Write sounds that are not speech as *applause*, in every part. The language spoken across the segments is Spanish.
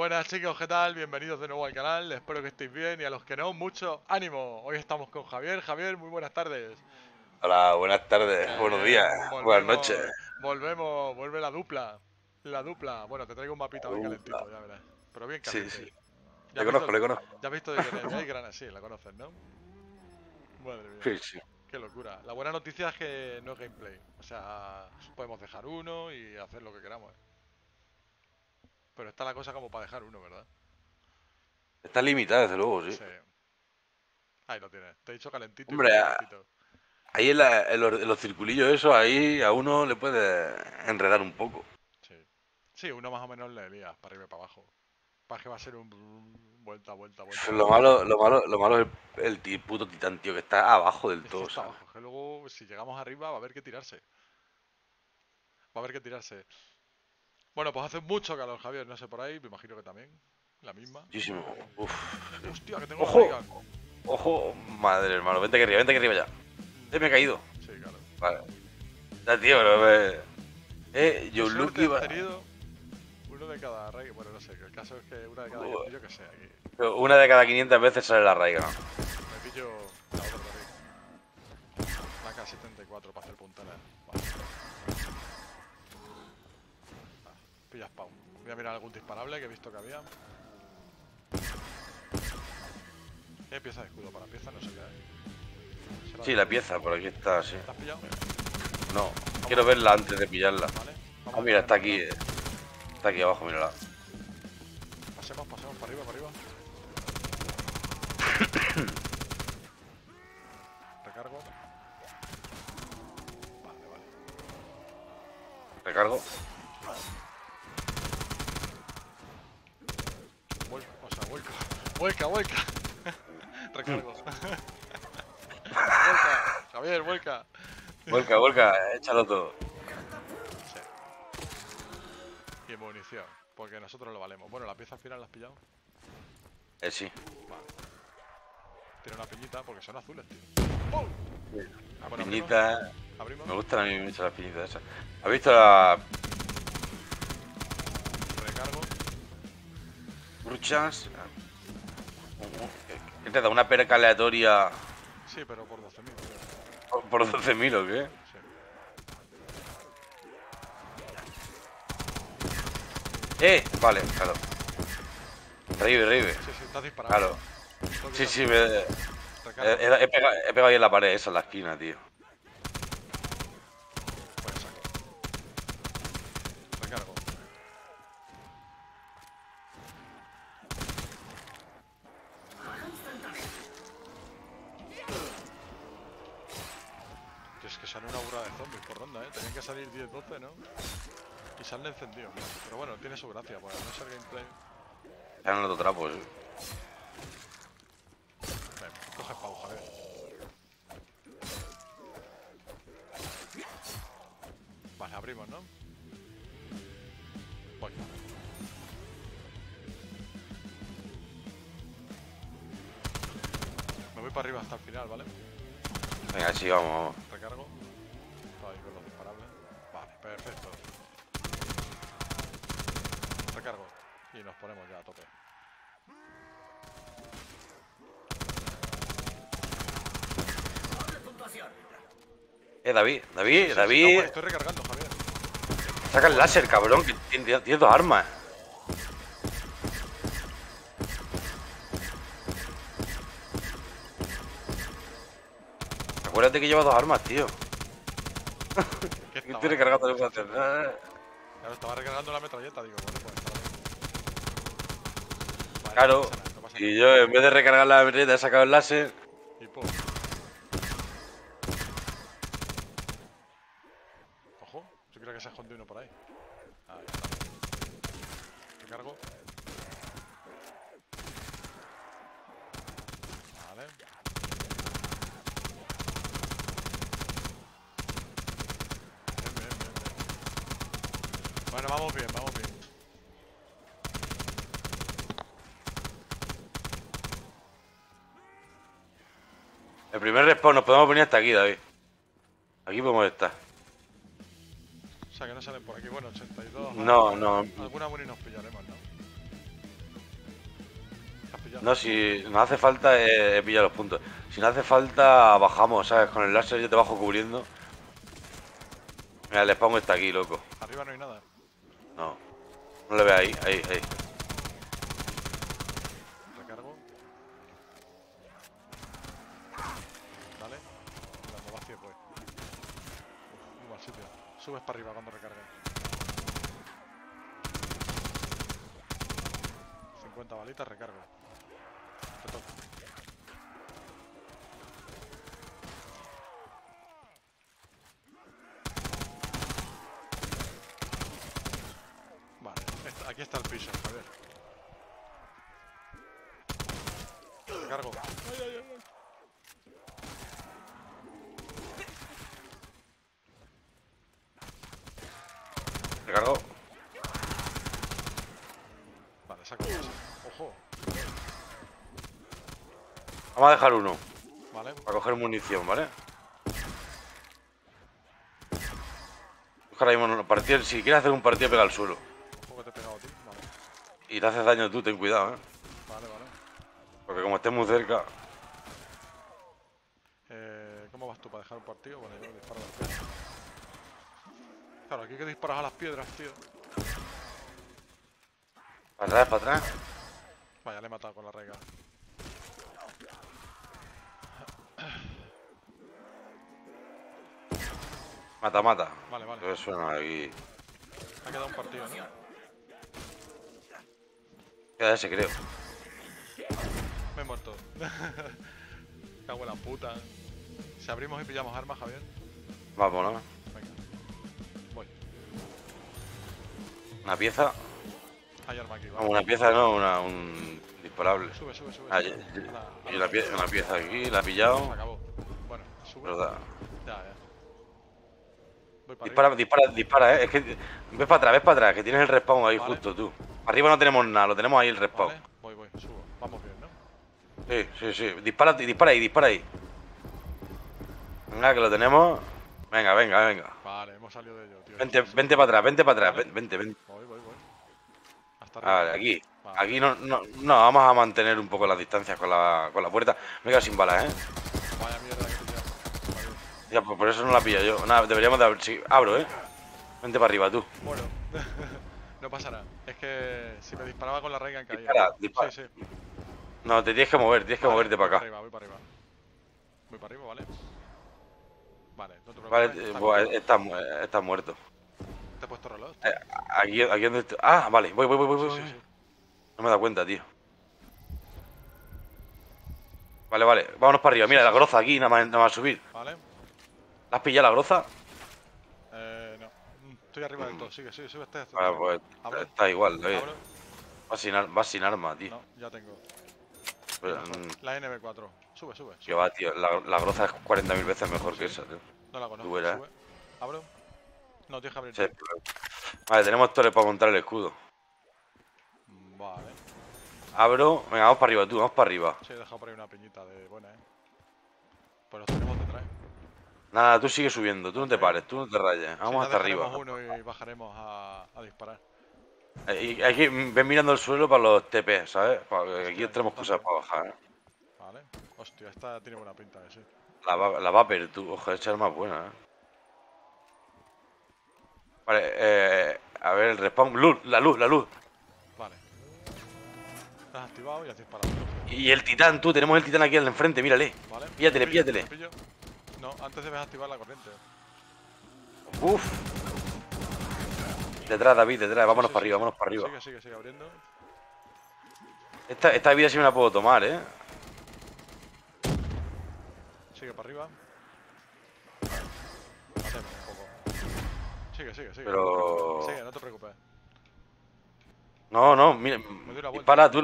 buenas chicos, ¿qué tal? Bienvenidos de nuevo al canal, espero que estéis bien y a los que no, mucho ánimo. Hoy estamos con Javier. Javier, muy buenas tardes. Hola, buenas tardes, Eh, buenos días, volvemos- buenas noches. Volvemos, vuelve la dupla. La dupla. Bueno, te traigo un mapita bien calentito, ya verás. Pero bien Sí, caliente. sí. ¿Ya Le conozco, visto- le conozco. Ya has visto de que hay grana, sí, la conoces, ¿no? Madre mía. Sí, sí. Qué locura. La buena noticia es que no es gameplay. O sea, podemos dejar uno y hacer lo que queramos. ¿eh? Pero está la cosa como para dejar uno, ¿verdad? Está limitada, desde luego, sí. Sí. Ahí lo tienes. Te he dicho calentito. y Hombre, calentito. Ahí en, la- en los, en los circulillos eso, ahí a uno le puede enredar un poco. Sí. Sí, uno más o menos le lías para arriba y para abajo. Para que va a ser un vuelta, vuelta, vuelta. Lo malo, lo malo, lo malo es el, el puto titán, tío, que está abajo del todo. está abajo, que luego si llegamos arriba va a haber que tirarse. Va a haber que tirarse. Bueno, pues hace mucho calor, Javier, no sé por ahí, me imagino que también. La misma. Muchísimo. Uf. Hostia, que tengo Ojo. la. Ojo, madre hermano, vente que arriba, vente que arriba ya. Eh, me he caído. Sí, claro. Vale. Ya, tío, pero me... Eh, Qué yo Lucky va... tenido uno de cada rey. Bueno, no sé, el caso es que una de cada Uy. yo que sé, aquí. Una de cada 500 veces sale la raiga. Me pillo la otra rey. La K74 para hacer puntadas. Vale. Pilla spawn. Voy a mirar algún disparable que he visto que había. ¿Qué pieza de escudo para pieza? No sé qué hay. ¿Será Sí, la pieza, por aquí está, sí. ¿La has pillado? No, quiero verla antes de pillarla. Vale. Ah, mira, está aquí. eh. Está aquí abajo, mírala. Pasemos, pasemos para arriba, para arriba. *coughs* Recargo. Vale, vale. Recargo. Vuelca, o sea, vuelca. Vuelca. *laughs* Recargo. vuelca. Javier, vuelca. Vuelca, vuelca, échalo todo. Sí. Y munición. Porque nosotros lo valemos. Bueno, la pieza al final la has pillado. Eh, sí. Vale. Tiene una piñita porque son azules, tío. ¡Oh! Ah, bueno, abrimos, Piñita. abrimos. Me gustan a mí mucho las piñitas esas. ¿Has visto la Recargo. bruchas? ¿Qué te da? ¿Una perca aleatoria Sí, pero por 12.000. creo. por- por 12.000 o qué? Sí. Eh, vale, claro. Revive, revive. Sí, sí, estás disparando. Claro. Sí, sí, me, he- he pegado, he pegado ahí en la pared esa, en la esquina, tío. Pues saco. Recargo. Tío, es que sale una burra de zombies por ronda, ¿eh? Tenían que salir 10-12, ¿no? Y salen encendidos. Pero bueno, tiene su gracia, pues no ser gameplay. Están en otro trapo, eh. Ven, coge Pau, Javier. Vale, abrimos, ¿no? Voy. Me voy para arriba hasta el final, ¿vale? Venga, sí, vamos, vamos. Recargo. Estoy ahí con los disparables. Vale, perfecto. Recargo. Y nos ponemos ya a tope. Eh, David, David, Sí, sí, David. no, estoy recargando. Saca el láser, cabrón, que tiene, tiene dos armas. Acuérdate que lleva dos armas, tío. ¿Qué *laughs* estoy recargando el láser. Ah, Claro, estaba recargando la metralleta, digo, bueno, pues está bien. Vale, Claro. no pasa nada, no pasa Y yo, en vez de recargar la metralleta, he sacado el láser. Y pum. Ojo, yo creo que se ha escondido uno por ahí. Ahí está. Recargo. Vale. Bien, bien, bien, bien. Bueno, vamos bien, vamos bien. El primer respawn nos podemos venir hasta aquí, David. Aquí podemos estar. O sea que no salen por aquí. Bueno, 82. No, no. Alguna buena y nos pillaremos, ¿no? No, si nos hace falta eh, pillar los puntos. Si no hace falta, bajamos, ¿sabes? Con el láser yo te bajo cubriendo. Mira, el spawn está aquí, loco. Arriba no hay nada. No. No le ve ahí, ahí, ahí. Recargo. Vale. Cuando vacío pues. Uf, muy mal sitio. Subes para arriba cuando recargues. 50 balitas, recargo. Te toca. Vale, esta- aquí está el piso, Javier. Recargo. Ay, ay, ay, ay. Recargo. Vale, saco el piso. Ojo. Vamos a dejar uno. Vale, Para coger munición, ¿vale? Ahora mismo no- partido, si quieres hacer un partido, pega al suelo. te he pegado. Vale, Y te haces daño tú, ten cuidado, ¿eh? vale, vale. Porque como estés muy cerca. Eh, ¿Cómo vas tú para dejar un partido? Bueno, yo disparo a las piedras. Claro, aquí que disparas a las piedras, tío. Para atrás, para atrás. Vaya, le he matado con la rega. Mata, mata. Vale, vale. Eso suena aquí. Ha quedado un partido, ¿no? Queda ese, creo. Me he muerto. *laughs* Cago en la puta. Si abrimos y pillamos armas, Javier. Vamos, ¿no? Venga. Voy. Una pieza. Hay arma aquí, Vamos, vale. una pieza, no, una, un disparable. Sube, sube, sube. Ah, sube. La- Y la- una pieza, una pieza aquí, la he Se pillado. acabó. Bueno, sube. Pero da- Ya, ya. Voy para Dispara, dispara, dispara, eh. Es que ves para atrás, ves para atrás, que tienes el respawn ahí Vale. justo tú. Arriba no tenemos nada, lo tenemos ahí el respawn. Vale, voy, voy, subo. Vamos bien, ¿no? Sí, sí, sí. Dispara, dispara ahí, dispara ahí. Venga, que lo tenemos. Venga, venga, venga. Vale, hemos salido de ello, tío. Vente, vente para atrás, vente para atrás, Vale. ven- vente, vente. Voy, voy, voy. Hasta arriba. Vale, aquí. Vale. Aquí no, no, no, vamos a mantener un poco las distancias con la, con la puerta. Me he quedado sin balas, eh. Vaya mierda que te tiramos. Vale. Ya, pues por eso no la pillo yo. Nada, deberíamos de abrir. Sí, abro, eh. Vente para arriba tú. Bueno, *laughs* no pasará. Es que si me disparaba con la rega en caída. Dispara, dispara. Sí, sí. No, te tienes que mover, tienes que Vale, moverte voy para acá. arriba, voy para arriba. Voy para arriba, ¿vale? Vale, no te preocupes. Vale, pues, estás, mu- eh, estás muerto. Te he puesto reloj. Eh, Aquí, aquí donde estoy. Ah, vale, voy, voy, voy, voy. Sí, voy. No me he dado cuenta, tío. Vale, vale, vámonos para arriba. Mira, la groza aquí, nada más, nada más subir. ¿La has pillado la groza? Eh, no. Mm, Estoy arriba del todo. Sigue, sigue, sube este. este. Pues Abro. está igual, eh. Abro. Vas sin, vas sin arma, tío. No, ya tengo. Pero, mm, La NB4. Sube, sube. que va, tío. La, la groza es 40.000 veces mejor que esa, tío. No la conozco. Verás. Sube. Abro. No, tienes que abrir. Sí, pero- Vale, tenemos torres para montar el escudo. Vale. Abro. Venga, vamos para arriba, tú, vamos para arriba. Sí, he dejado por ahí una peñita de buena, eh. Pues los tenemos detrás. Nada, tú sigue subiendo, tú no te pares, tú no te rayes. Vamos hasta arriba. uno y bajaremos a, a disparar. Eh, y Aquí, ven mirando el suelo para los TP, ¿sabes? Aquí tenemos cosas para bajar. ¿eh? Vale. Hostia, esta tiene buena pinta, sí. La, va- la Vapor, tú, ojo, esa es más buena, ¿eh? Vale, eh, a ver, el respawn. Luz, la luz, la luz. Vale. Estás activado y has disparado. Y el titán, tú, tenemos el titán aquí al enfrente, mírale. Vale. Píllatele, píllatele. No, antes debes activar la corriente. Uf. Detrás, David, detrás, vámonos Sí, para sí, arriba, sí. vámonos para arriba. Sigue, sigue, sigue abriendo. Esta, esta vida sí me la puedo tomar, ¿eh? Sigue para arriba. Sigue, sigue, sigue. Pero... Sigue, no te preocupes. No, no, mira, dispara tú.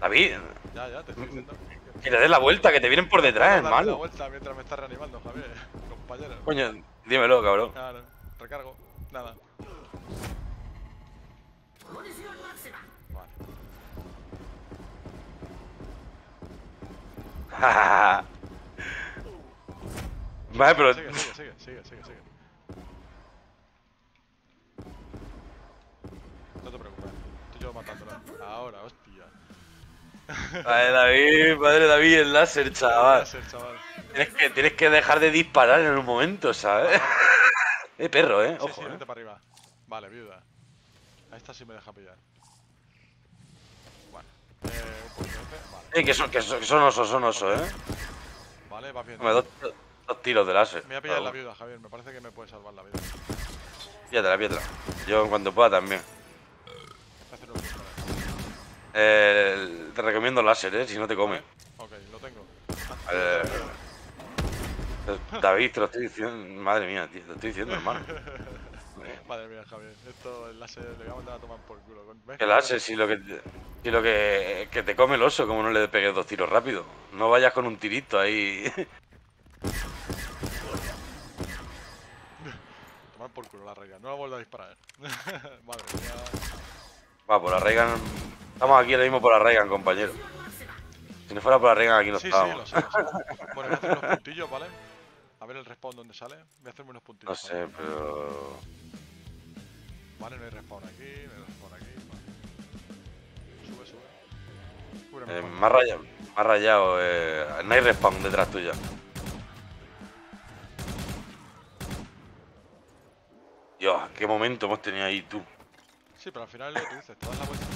David, Ya, ya, te estoy diciendo. Que le des la vuelta, que te vienen por detrás, Dale la hermano. vuelta mientras me estás reanimando, Javier. Compañero. Coño, dímelo, cabrón. Claro, recargo. Nada. Vale. *laughs* vale, pero... Sigue, sigue, sigue, sigue, sigue, sigue. No te preocupes. Estoy yo matándolo. Ahora, hostia. Padre David, padre David, el láser, chaval. Láser, chaval. Tienes que, tienes que dejar de disparar en un momento, ¿sabes? *laughs* Eh, perro, ¿eh? Sí, Ojo, sí, ¿eh? vete para arriba. Vale, viuda. A esta sí me deja pillar. Bueno, eh, un poquito este. Vale, Eh, que son, que son, que son osos, son osos, ¿eh? vale, va bien. Hombre, dos, dos tiros de láser. Me voy a pillar la viuda, Javier. Me parece que me puede salvar la vida. Píllatela, píllatela. Yo en cuanto pueda también. Voy a hacer un disparo. Eh, te recomiendo láser, ¿eh? Si no te come. Ok, lo tengo. Eh, David, te lo estoy diciendo. Madre mía, tío, te lo estoy diciendo, hermano. *laughs* Madre mía, Javier. Esto, el láser, le voy a mandar a tomar por culo. Que láser, si lo que, si lo que, que te come el oso, como no le pegues dos tiros rápido. No vayas con un tirito ahí. *laughs* Tomar por culo la regla. No la vuelvo a disparar. *laughs* Madre mía. Va, por la Reagan. Estamos aquí ahora mismo por la Reagan, compañero. Si no fuera por la Reagan, aquí no Sí, sí, estábamos. lo sé, lo sé. Bueno, voy a hacer unos puntillos, ¿vale? A ver el respawn donde sale. Voy a hacerme unos puntillos. No sé, pero. Vale, no hay respawn aquí, no hay respawn aquí. Vale. Sube, sube. Cúbreme, Eh, más rayado. Más rayado. Eh, no hay respawn detrás tuya. Dios, qué momento hemos tenido ahí tú. Sí, pero al final lo que dices, te das la vuelta.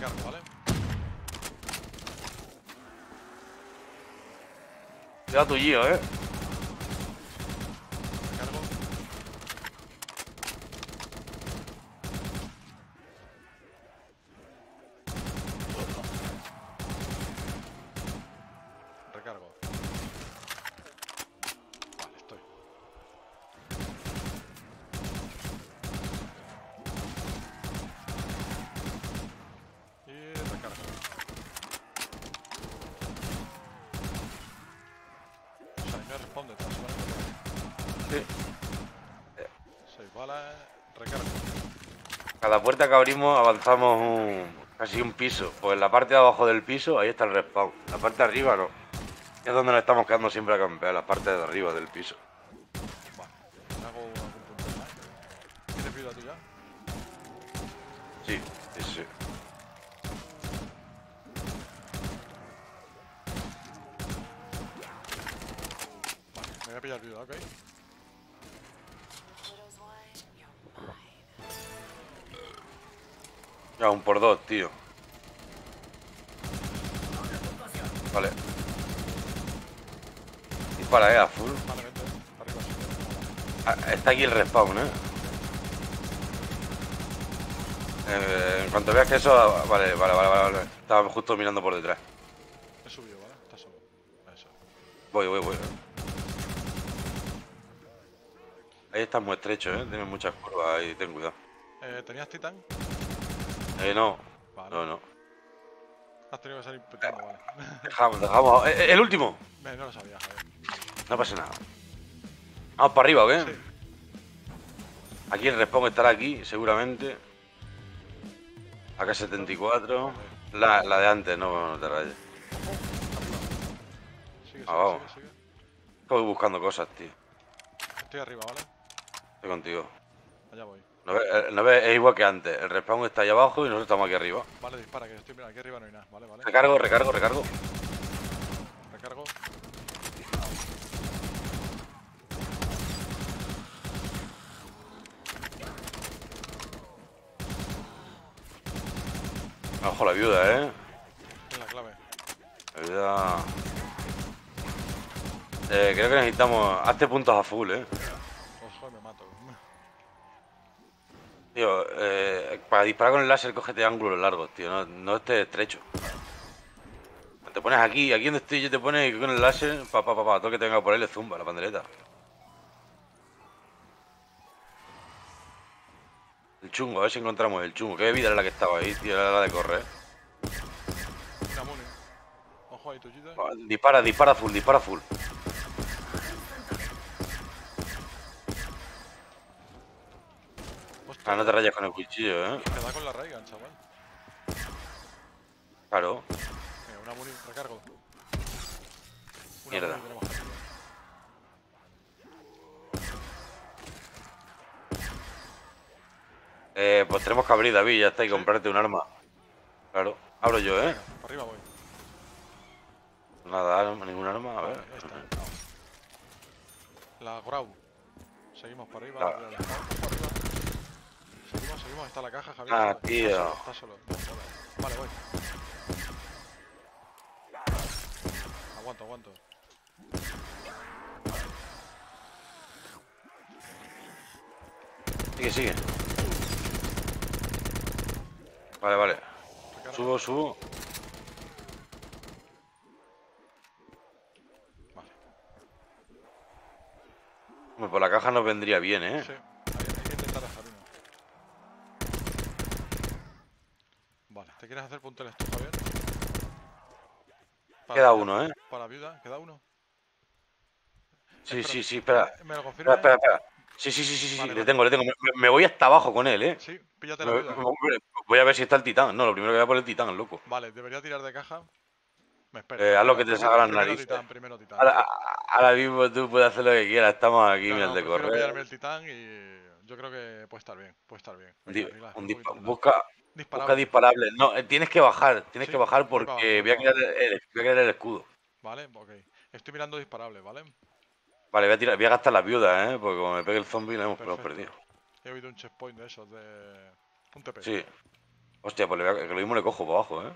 Recargo, ¿vale? Cuidado tu Gio, eh. Recargo. Recargo. Vale, estoy. Y recargo. O sea, me responde tras Sí. Seis balas, recargo. Cada puerta abrimos avanzamos un, casi un piso. Pues en la parte de abajo del piso, ahí está el respawn. La parte de arriba no. Es donde nos estamos quedando siempre a campear, la parte de arriba del piso. Está aquí el respawn, eh. Eh, en cuanto veas que eso... Vale, vale, vale, vale. vale. Estaba justo mirando por detrás. He subido, ¿vale? Está solo. Eso. Voy, voy, voy. Ahí está muy estrecho, eh. Muchas curvas ahí, ten cuidado. Eh, ¿Tenías titán? Eh, no. Vale. No, no. Has tenido que salir petando, vale. *laughs* Dejamos, dejamos. Eh, el último. Eh, no lo sabía, Javier. No pasa nada. Vamos para arriba, ¿o qué? Sí. Aquí el respawn estará aquí, seguramente. Acá 74. La, la de antes, no, no te rayes. Ah, vamos. Estoy buscando cosas, tío. Estoy arriba, ¿vale? Estoy contigo. Allá voy. ¿No ves? Eh, ¿no ves? Es igual que antes. El respawn está ahí abajo y nosotros estamos aquí arriba. Vale, dispara, que estoy. Aquí arriba no hay nada. Vale, vale. Recargo, recargo, recargo. Recargo. Ojo la viuda, ¿eh? Es la clave. La viuda... Eh, creo que necesitamos... Hazte puntos a full, ¿eh? Ojo, me mato. Tío, eh, para disparar con el láser cógete ángulos largos, tío, no, no estés estrecho. Te pones aquí, aquí donde estoy yo te pones con el láser, pa, pa, pa, pa, todo lo que tenga por ahí le zumba la pandereta. El chungo, a ver si encontramos el chungo. Qué vida era la que estaba ahí, tío, era la de correr. Ojo ahí, Dispara, dispara full, dispara full. Hostia, Ah, no te rayes con el cuchillo, eh. Te da con la Raigan, chaval. Claro. Venga, una muni, recargo. Una Mierda. muni tenemos aquí. Eh, pues tenemos que abrir, David, ya está, y comprarte un arma. Claro. Abro yo, eh. Para arriba voy. Nada, ninguna arma, a Vale, ver. esta. La Grau. Seguimos para arriba. La-. Seguimos, seguimos. Está la caja, Javier. Ah, tío. Está solo. está solo. Vale, voy. Aguanto, aguanto. Sigue, sigue. Vale, vale. Subo, subo. Vale. Hombre, por la caja nos vendría bien, ¿eh? Sí, hay, que intentar dejar uno. Vale, ¿te quieres hacer punteles tú, Javier? Para Queda uno, ¿eh? Para viuda, queda uno. Sí, Espera. sí, sí, espera. ¿Me lo Espera, confirmas? espera, espera. Sí, sí, sí, sí, sí, Vale, le tengo, le tengo. Me, me voy hasta abajo con él, ¿eh? Sí, píllate la me- voy a ver si está el titán. No, lo primero que voy a por el titán, loco. Vale, debería tirar de caja. Me espero. Eh, haz lo que te salga las primero narices. Titán, primero titán. Ahora, ahora mismo tú puedes hacer lo que quieras. Estamos aquí, No, mira, no, el de prefiero pillarme correr. el titán y yo creo que puede estar bien, puede estar bien. Venga, di- un dispa- poquito más. busca, busca Disparable. No, eh, tienes que bajar. Tienes Sí, que bajar porque voy a crear el, voy a crear el escudo. Vale, ok. Estoy mirando disparables, ¿vale? Vale, voy a, tirar, voy a gastar las viudas, ¿eh? Porque como me pegue el zombie, lo hemos, Perfecto. perdido. He oído un checkpoint de esos, de... Un TP. Sí. Hostia, pues le voy a- que lo mismo le cojo para abajo, ¿eh?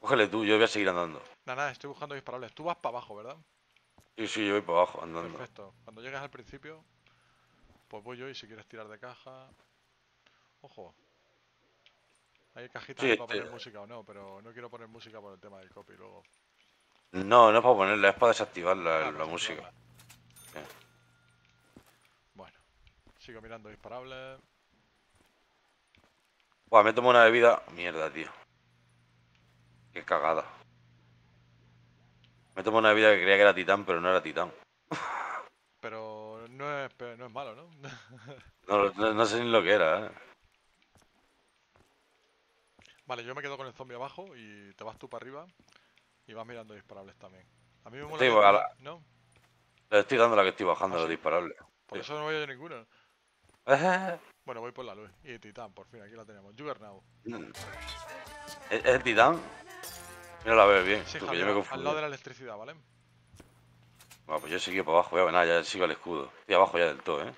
Cógele tú, yo voy a seguir andando. Nada, nada, estoy buscando disparables. Tú vas para abajo, ¿verdad? Sí, sí, yo voy para abajo andando. Perfecto. Cuando llegues al principio, pues voy yo y si quieres tirar de caja... Ojo. Hay cajitas Sí, para poner música o no, pero no quiero poner música por el tema del copy luego. No, no es para ponerla, es para desactivar la, Ah, la música. Bueno, sigo mirando disparables. Buah, me tomo una bebida. Mierda, tío. Qué cagada. Me tomo una bebida que creía que era titán, pero no era titán. Pero no es, no es malo, ¿no? *laughs* No, no, no sé ni lo que era, ¿eh? vale, yo me quedo con el zombie abajo y te vas tú para arriba y vas mirando disparables también. A mí me mola Sí, que la- ¿no? Le estoy dando la que estoy bajando, ¿Ah, los sí? disparables. Por Sí. eso no voy a ninguno. ¿Es, *laughs* Bueno, voy por la luz. Y Titán, por fin, aquí la tenemos. Juggernaut. es el titán? Mira la ves bien. Sí, tú, que yo me al lado de la electricidad, ¿vale? Bueno, pues yo seguí para abajo, voy a ver, nada, ya sigo el escudo. Estoy abajo ya del todo, ¿eh?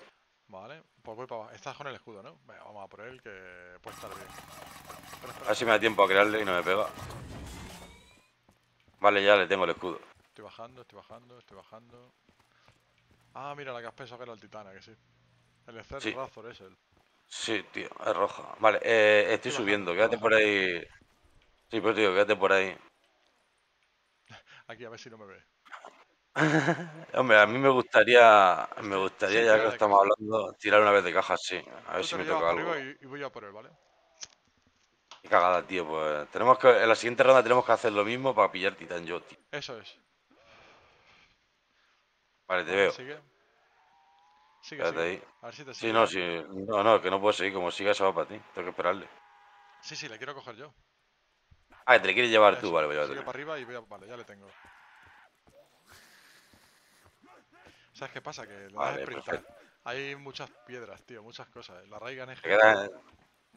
Vale, pues voy para abajo. Estás con el escudo, ¿no? Venga, vamos a por él, que puede estar bien. Espera, A ver si me da tiempo a crearle y no me pega. Vale, ya le tengo el escudo. estoy bajando, estoy bajando, estoy bajando. Ah, mira la que has pensado que era el Titán, ¿a que sí. El Ecer Sí. Razor es él. Sí, tío, es roja. Vale, eh, estoy Estoy subiendo, bajando, quédate por ahí. Sí, pero tío, quédate por ahí. *laughs* Aquí, a ver si no me ve. *laughs* Hombre, a mí me gustaría, me gustaría, Sí, ya que estamos caja. hablando, tirar una vez de caja, sí. A ver si me toca algo. y, y voy a por él, ¿vale? Qué cagada, tío, pues. Tenemos que, en la siguiente ronda tenemos que hacer lo mismo para pillar titán yo, tío. Eso es. Vale, te veo. Sigue. Sigue, sigue. ahí. A ver si te Sí, sigue. no, sí. No, no, que no puedo seguir. Como siga, se va para ti. Tengo que esperarle. Sí, sí, le quiero coger yo. Ah, que te le quieres llevar tú, vale, Sigue llévatelo. para arriba y voy a... Vale, ya le tengo. ¿Sabes qué pasa? Que das Vale, sprint. perfecto. Hay muchas piedras, tío, muchas cosas. La raíz ganeja. Te quedas.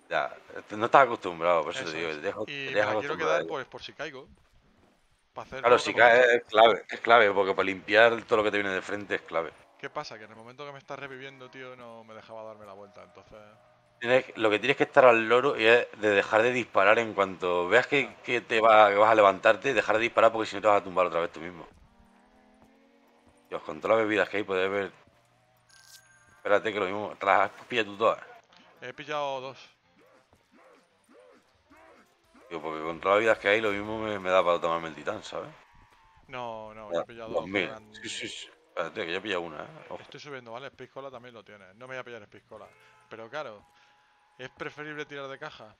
Ya, este, no estás acostumbrado, por eso, Eso te digo. es. Dejo, Y te me quiero quedar pues por si caigo. Para hacer Claro, si caes es clave, es clave, porque para limpiar todo lo que te viene de frente es clave. ¿Qué pasa? Que en el momento que me estás reviviendo, tío, no me dejaba darme la vuelta. Entonces, Tienes- lo que tienes que estar al loro y es de dejar de disparar en cuanto veas que, que te va, que vas a levantarte, dejar de disparar porque si no te vas a tumbar otra vez tú mismo. Dios, con todas las bebidas que hay puedes ver. Espérate que lo mismo. Te las pillas tú todas. he pillado dos. Digo, porque con todas las bebidas que hay lo mismo me, me da para tomarme el titán, ¿sabes? No, no, Ya, he pillado dos. 2000. eran- Sí, sí, sí. Espérate, que yo he pillado una, ¿eh? Ojo. Estoy subiendo, ¿vale? Piscola también lo tiene. No me voy a pillar Piscola. Pero claro, es preferible tirar de caja.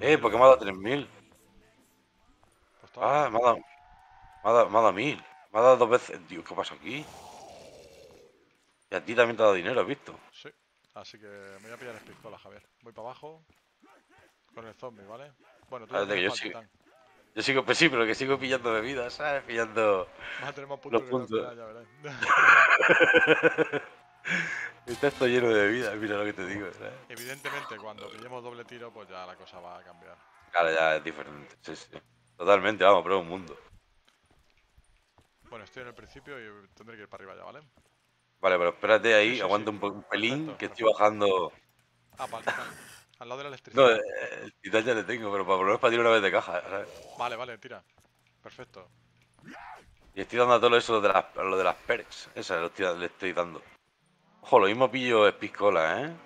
Eh, porque me ha dado 3000. Pues. Ah, me ha dado. Me ha dado, me ha dado 1000. Me ha dado dos veces. Dios, ¿qué pasa aquí? Y a ti también te ha dado dinero, ¿has visto? Sí. Así que me voy a pillar Piscola, Javier. Voy para abajo con el zombie, ¿vale? Bueno, tú ya yo titán. Yo sigo, pues sí, pero que sigo pillando bebidas, ¿sabes? Pillando. Vas a tener más puntos Los que puntos. ya verás. *laughs* Está esto lleno de bebidas, mira lo que te digo, ¿sabes? Evidentemente, cuando pillemos doble tiro, pues ya la cosa va a cambiar. Claro, ya es diferente. Sí, sí. Totalmente, vamos, pero es un mundo. Bueno, estoy en el principio y tendré que ir para arriba ya, ¿vale? Vale, pero espérate ahí, Sí, sí, aguanta sí. un, pelín, Perfecto, que estoy perfecto. bajando. Ah, para el titán. Al lado de la No, electricidad. eh, el titán ya le tengo, pero para volver para tirar una vez de caja, ¿sabes? Vale, vale, tira. Perfecto. Y estoy dando a todo eso de las, lo de las perks. Esa lo estoy- le estoy dando. Ojo, lo mismo pillo es piscola, ¿eh?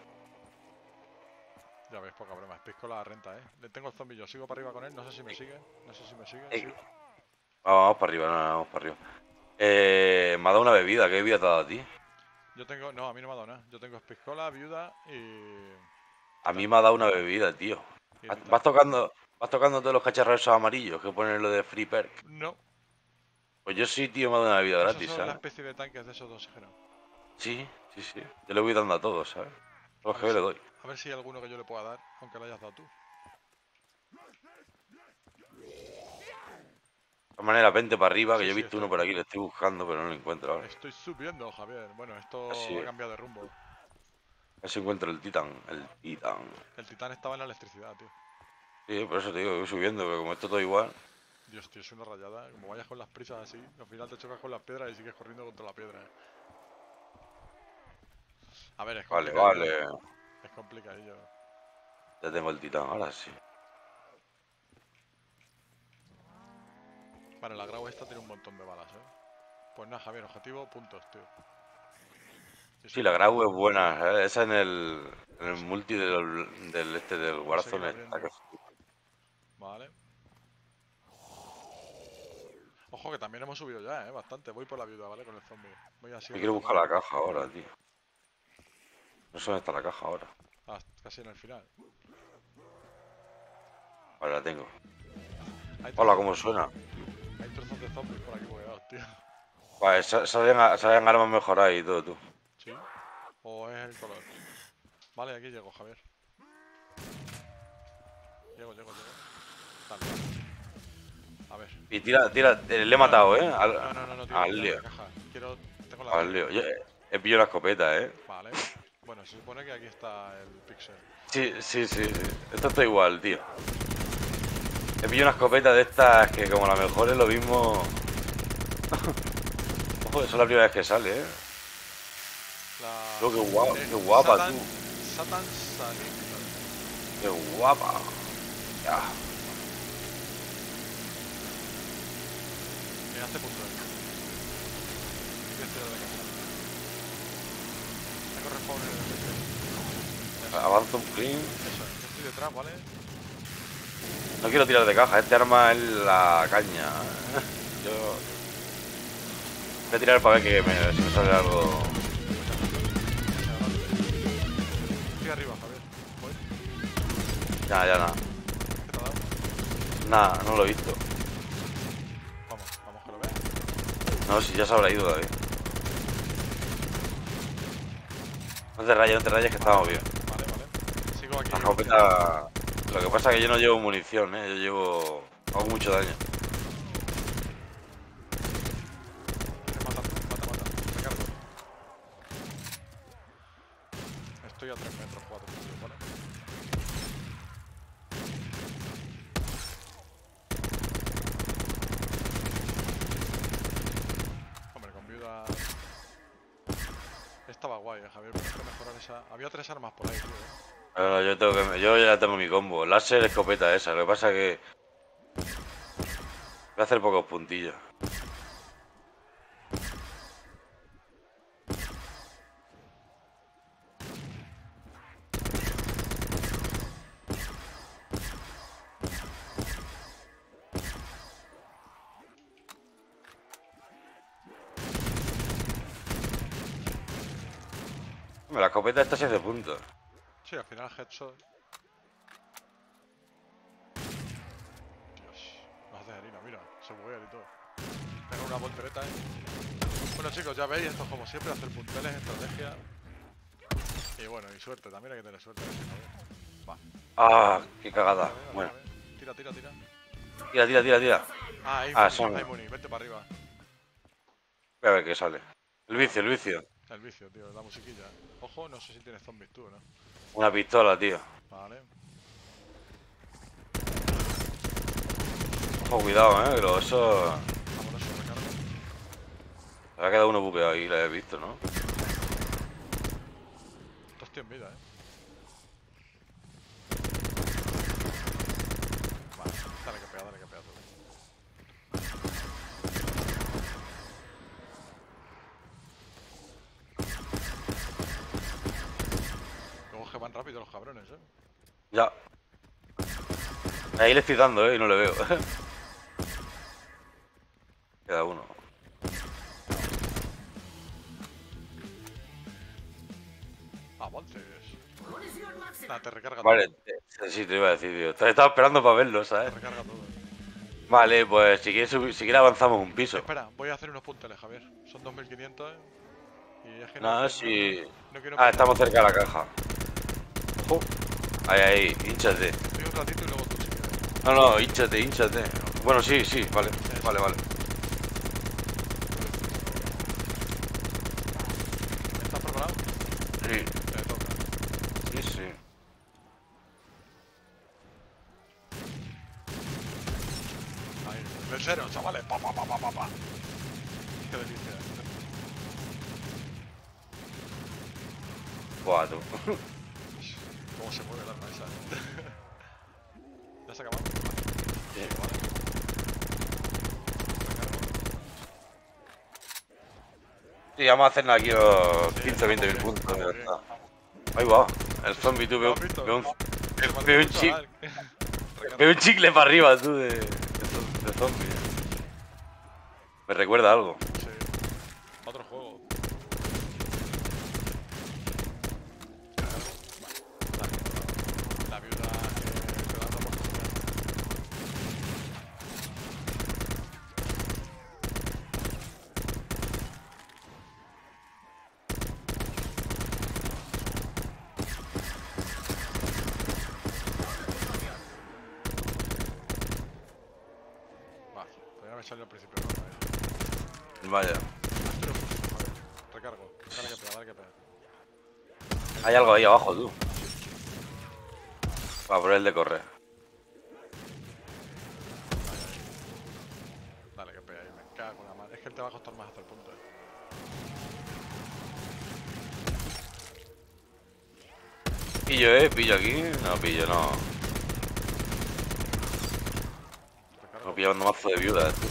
Ya ves, poca broma. Es pisco la renta, ¿eh? Le tengo el zombie yo. Sigo para arriba con él. No sé si me sigue. No sé si me sigue. Ey. Sí. Vamos, vamos para arriba, no, no, vamos para arriba. Eh, me ha dado una bebida, ¿qué bebida te ha dado a ti? Yo tengo... No, a mí no me ha dado nada. Yo tengo piscola, viuda y... A mí me ha dado una bebida, tío. Vas- tocando, vas tocando todos los cacharros amarillos que ponen lo de free perk. No. Pues yo sí, tío, me ha dado una bebida Esos gratis, son ¿sabes? especie de tanques de esos de oxígeno. Sí, sí, sí. Yo le voy dando a todos, ¿sabes? Los que yo le doy. A ver si hay alguno que yo le pueda dar, aunque lo hayas dado tú. Todas maneras, vente para arriba, que Sí, yo he visto uno por aquí, le estoy buscando, pero no lo encuentro ahora. Estoy subiendo, Javier. Bueno, esto Así ha cambiado de rumbo. A ver si encuentro el titán, el titán. El titán estaba en la electricidad, tío. Sí, por eso te digo, voy subiendo, pero como esto todo igual. Dios, tío, es una rayada. Como vayas con las prisas así, al final te chocas con las piedras y sigues corriendo contra la piedra. A ver, es Vale, vale. Es complicadillo. Ya tengo el titán, ahora sí. Vale, la grau esta tiene un montón de balas, eh. Pues nada, Javier, objetivo, puntos, tío. Sí, la Grau es buena, ¿sabes? Esa en el, en el multi del, del este del Warzone abriendo. está que Vale. Ojo que también hemos subido ya, eh, bastante. Voy por la viuda, ¿vale? Con el zombie. Voy así. Quiero buscar la caja ahora, tío. No sé dónde está la caja ahora. Ah, casi en el final. Vale, la tengo. Hola, ¿cómo suena? De zombies por aquí bugueados, tío. Vale, sa- salen, salen armas mejoradas y todo, tú. ¿Sí? ¿O es el color? Vale, aquí llego, Javier. Llego, llego, llego. A ver. Y tira, tira, le he matado, ¿eh? Al, No, no, no, no, tío. al ya lío. la caja. Quiero... Tengo la... al lío. Yo he- he pillado la escopeta, ¿eh? Vale. Bueno, se supone que aquí está el pixel. Sí, sí, sí, sí. Esto está igual, tío. He pillado una escopeta de estas que como la mejor es lo mismo... *laughs* Ojo, eso es la primera vez que sale, ¿eh? La... Oh, qué guapa, eh, qué guapa, Satan- tú. Satan Salib. ¡Qué guapa! Ya. Me hace punto de tirar de casa. El pixel. Eso, Avanza un pelín. eso, yo estoy detrás, ¿vale? No quiero tirar de caja, este arma es la caña. Yo... Voy a tirar para ver que me, si me sale algo... Estoy arriba, Javier. Ya, ya, nada. ¿Qué te ha dado? Nada, no lo he visto. Vamos, vamos que lo veas. No, si ya se habrá ido David. No te rayes, no te rayes que estamos bien. Vale, vale. Sigo aquí. La escopeta... Lo que pasa es que yo no llevo munición, ¿eh? Yo llevo... Hago mucho daño. Mata, mata, mata. Recargo. Estoy a 3 metros, 4 metros, ¿vale? Hombre, con viuda... Estaba guay, eh, Javier. Tienes que mejorar esa... Había tres armas por ahí, tío. eh. No, yo, tengo que, yo ya tengo mi combo. Láser, escopeta esa. Lo que pasa es que... Voy a hacer pocos puntillos. La escopeta esta se hace puntos. Sí, al final headshot. Dios, me hace harina, mira, se buguea y todo. Tengo una voltereta, eh. Bueno chicos, ya veis, esto es como siempre, hacer punteles, estrategia. Y bueno, y suerte, también hay que tener suerte. Va. Ah, qué cagada. Bueno. Tira, tira, tira. tira, tira, tira, tira. Ah, hay Ah, muni, son- hay muni, vete para arriba. Voy a ver qué sale. El vicio, el vicio. El vicio, tío, la musiquilla. Ojo, no sé si tienes zombies tú, ¿no? Una pistola, tío. Vale. Ojo, cuidado, eh, pero eso... Se ha quedado uno buqueado ahí, la he visto, ¿no? Esto en vida, eh. Rápido los cabrones, eh. Ya. Ahí le estoy dando, eh, y no le veo. *laughs* Queda uno. Te recarga Vale, todo. te- sí, te iba a decir, tío. Te Estaba esperando para verlo, Te ¿sabes? recarga todo. Vale, pues si quieres, si quieres avanzamos un piso. Espera, voy a hacer unos punteles, Javier. Son 2500, eh. Y es que Nada, no, si... no quiero Ah, estamos cerca de la caja. Ahí, ahí, hinchate. Estoy un ratito y luego tú si. No, no, hinchate, hinchate. Bueno, sí, sí, vale, vale, vale. ¿Estás preparado? Sí, Te toca. sí, sí. Ahí. Chavales. Pa, pa, pa, pa, pa. Qué delicia. Buah, tú. Cómo se mueve la arma esa. ¿Ya se ha acabado? Sí. Vale. Recargo. Vamos a hacernos aquí los Sí, 15 20 mil puntos. ya está. Ahí va, el zombie, tú, ¿Lo veo, veo un, veo un mucho, chic- ¿vale? Recargo. *laughs* veo un chicle para arriba, tú, de, de, zo- de zombie. Me recuerda a algo. Sí. Otro juego. Vale. La viuda eh, te da la oportunidad. Vale, podría haber salido al principio. ¿no? Vaya. Arturo, a ver, Recargo. Que. Hay algo ahí abajo, tú. Va por el de correr. Dale que pega ahí, me cago en la madre. Es que él te va a costar más hasta el punto. eh. Pillo, eh, pillo aquí. No, pillo, no. No pillo mazo de tú.